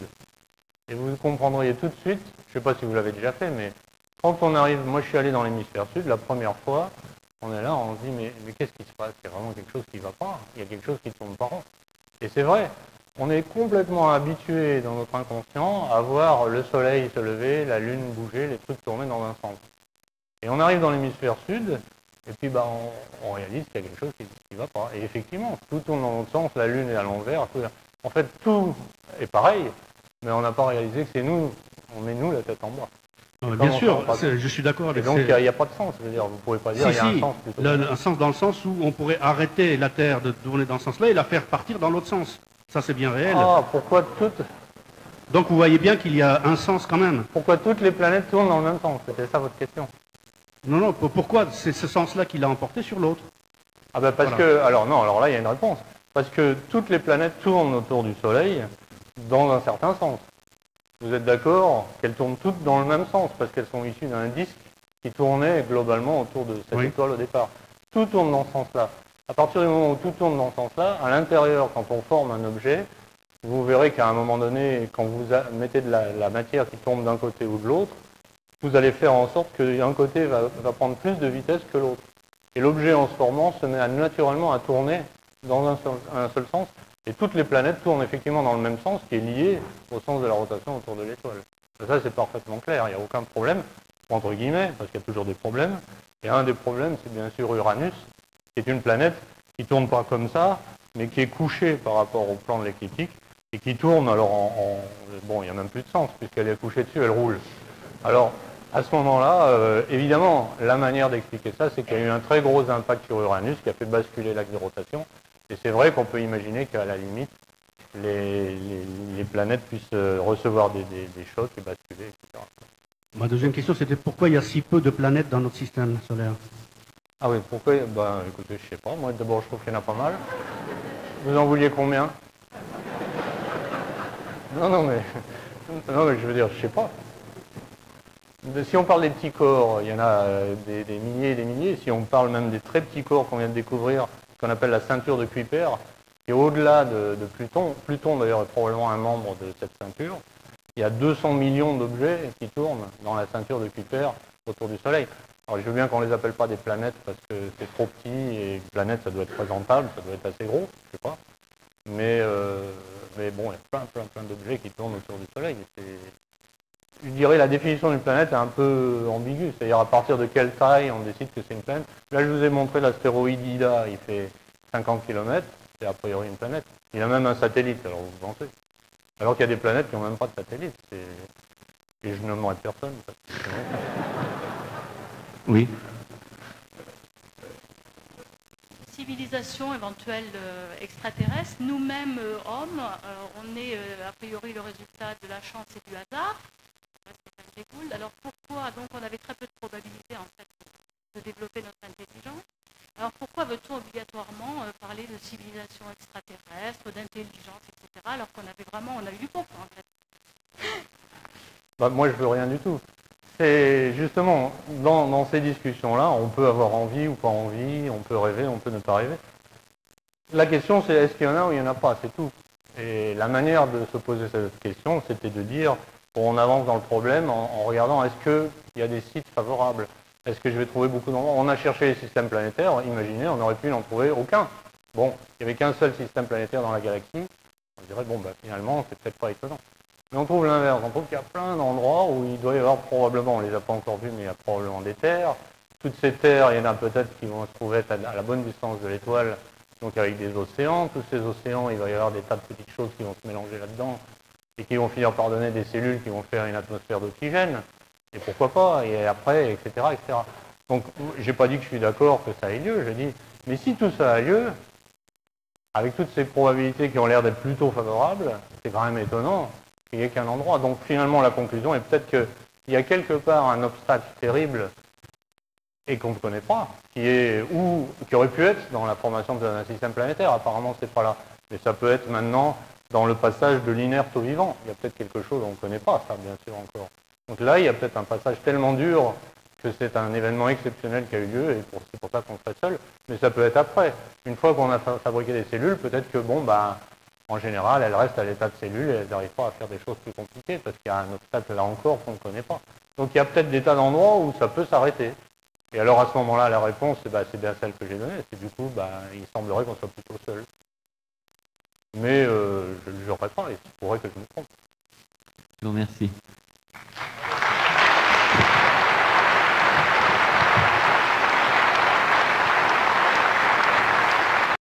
Et vous comprendriez tout de suite, je ne sais pas si vous l'avez déjà fait, mais quand on arrive, moi je suis allé dans l'hémisphère sud la première fois, on est là, on se dit, mais, qu'est-ce qui se passe? Il y a vraiment quelque chose qui ne va pas. Il y a quelque chose qui tourne pas rond. Et c'est vrai, on est complètement habitué dans notre inconscient à voir le soleil se lever, la lune bouger, les trucs tourner dans un sens. Et on arrive dans l'hémisphère sud, et puis bah, on, réalise qu'il y a quelque chose qui ne va pas. Et effectivement, tout tourne dans l'autre sens, la lune est à l'envers. En fait, tout est pareil, mais on n'a pas réalisé que c'est nous, on met nous la tête en bas bien sûr, je suis d'accord avec ça. donc il n'y a, pas de sens, je veux dire, vous ne pourrez pas dire qu'il y a un sens. un sens dans le sens où on pourrait arrêter la Terre de tourner dans ce sens-là et la faire partir dans l'autre sens. Ça c'est bien réel. Ah, pourquoi toutes Donc vous voyez bien qu'il y a un sens quand même. Pourquoi toutes les planètes tournent dans le même sens? C'était ça votre question. Non, non, pourquoi c'est ce sens-là qui l'a emporté sur l'autre? Ah ben parce que, alors non, alors là il y a une réponse. Parce que toutes les planètes tournent autour du Soleil dans un certain sens. Vous êtes d'accord qu'elles tournent toutes dans le même sens, parce qu'elles sont issues d'un disque qui tournait globalement autour de cette étoile au départ. Tout tourne dans ce sens-là. À partir du moment où tout tourne dans ce sens-là, à l'intérieur, quand on forme un objet, vous verrez qu'à un moment donné, quand vous mettez de la, matière qui tombe d'un côté ou de l'autre, vous allez faire en sorte qu'un côté va, prendre plus de vitesse que l'autre. Et l'objet en se formant se met naturellement à tourner dans un seul sens, et toutes les planètes tournent effectivement dans le même sens, qui est lié au sens de la rotation autour de l'étoile. Ça, c'est parfaitement clair, il n'y a aucun problème, entre guillemets, parce qu'il y a toujours des problèmes. Et un des problèmes, c'est bien sûr Uranus, qui est une planète qui ne tourne pas comme ça, mais qui est couchée par rapport au plan de l'écliptique, et qui tourne alors en... bon, il n'y a même plus de sens, puisqu'elle est couchée dessus, elle roule. Alors, à ce moment-là, euh, évidemment, la manière d'expliquer ça, c'est qu'il y a eu un très gros impact sur Uranus qui a fait basculer l'axe de rotation, et c'est vrai qu'on peut imaginer qu'à la limite, les, planètes puissent euh, recevoir des, chocs et basculer, etc. Ma deuxième question, c'était pourquoi il y a si peu de planètes dans notre système solaire? Ah oui, pourquoi Ben écoutez, je sais pas. Moi, d'abord, je trouve qu'il y en a pas mal. Vous en vouliez combien? Non, non, mais... Non, mais je veux dire, je sais pas. Si on parle des petits corps, il y en a euh, des, des milliers et des milliers. Si on parle même des très petits corps qu'on vient de découvrir, appelle la ceinture de Kuiper, qui est au-delà de, Pluton. Pluton, d'ailleurs, est probablement un membre de cette ceinture. Il y a 200 millions d'objets qui tournent dans la ceinture de Kuiper autour du Soleil. Alors, je veux bien qu'on ne les appelle pas des planètes parce que c'est trop petit et une planète, ça doit être présentable, ça doit être assez gros, je sais pas. Mais, euh, mais bon, il y a plein, plein, plein d'objets qui tournent autour du Soleil je dirais la définition d'une planète est un peu ambiguë. C'est-à-dire à partir de quelle taille on décide que c'est une planète? Là, je vous ai montré l'astéroïde Ida, il fait 50 km, c'est a priori une planète. Il a même un satellite, alors vous pensez. Alors qu'il y a des planètes qui n'ont même pas de satellite. Et je nommerai personne. Oui. Civilisation éventuelle euh, extraterrestre, nous-mêmes euh, hommes, euh, on est a priori le résultat de la chance et du hasard. Alors pourquoi, donc on avait très peu de probabilité en fait de développer notre intelligence. Alors pourquoi veut-on obligatoirement euh, parler de civilisation extraterrestre, d'intelligence, etc., alors qu'on avait vraiment, on a eu du bon en fait bah, Moi je veux rien du tout. C'est justement, dans, ces discussions-là, on peut avoir envie ou pas envie, on peut rêver, on peut ne pas rêver. La question, c'est est-ce qu'il y en a ou il n'y en a pas, c'est tout. Et la manière de se poser cette question, c'était de dire, on avance dans le problème en, regardant est-ce qu'il y a des sites favorables? Est-ce que je vais trouver beaucoup d'endroits? On a cherché les systèmes planétaires, imaginez, on aurait pu n'en trouver aucun. Bon, il n'y avait qu'un seul système planétaire dans la galaxie. On dirait, bon, bah, finalement, c'est peut-être pas étonnant. Mais on trouve l'inverse. On trouve qu'il y a plein d'endroits où il doit y avoir probablement, on ne les a pas encore vus, mais il y a probablement des terres. Toutes ces terres, il y en a peut-être qui vont se trouver à la bonne distance de l'étoile, donc avec des océans. Tous ces océans, il va y avoir des tas de petites choses qui vont se mélanger là-dedans et qui vont finir par donner des cellules qui vont faire une atmosphère d'oxygène. Et pourquoi pas Et après, etc., etc. Donc, j'ai pas dit que je suis d'accord que ça ait lieu. J'ai dit, mais si tout ça a lieu, avec toutes ces probabilités qui ont l'air d'être plutôt favorables, c'est quand même étonnant qu'il n'y ait qu'un endroit. Donc finalement, la conclusion est peut-être qu'il y a quelque part un obstacle terrible et qu'on ne connaît pas, qui est ou qui aurait pu être dans la formation d'un système planétaire. Apparemment, c'est pas là. Mais ça peut être maintenant dans le passage de l'inerte au vivant. Il y a peut-être quelque chose qu'on ne connaît pas, ça, bien sûr, encore. Donc là, il y a peut-être un passage tellement dur que c'est un événement exceptionnel qui a eu lieu et c'est pour ça qu'on serait seul. Mais ça peut être après. Une fois qu'on a fabriqué des cellules, peut-être que, bon, bah, en général, elles restent à l'état de cellules et elles n'arrivent pas à faire des choses plus compliquées parce qu'il y a un obstacle là encore qu'on ne connaît pas. Donc il y a peut-être des tas d'endroits où ça peut s'arrêter. Et alors à ce moment-là, la réponse, bah, c'est bien celle que j'ai donnée. C'est du coup, bah, il semblerait qu'on soit plutôt seul. Mais euh, je ne le sais pas et il pourrait que je me trompe. Je vous remercie.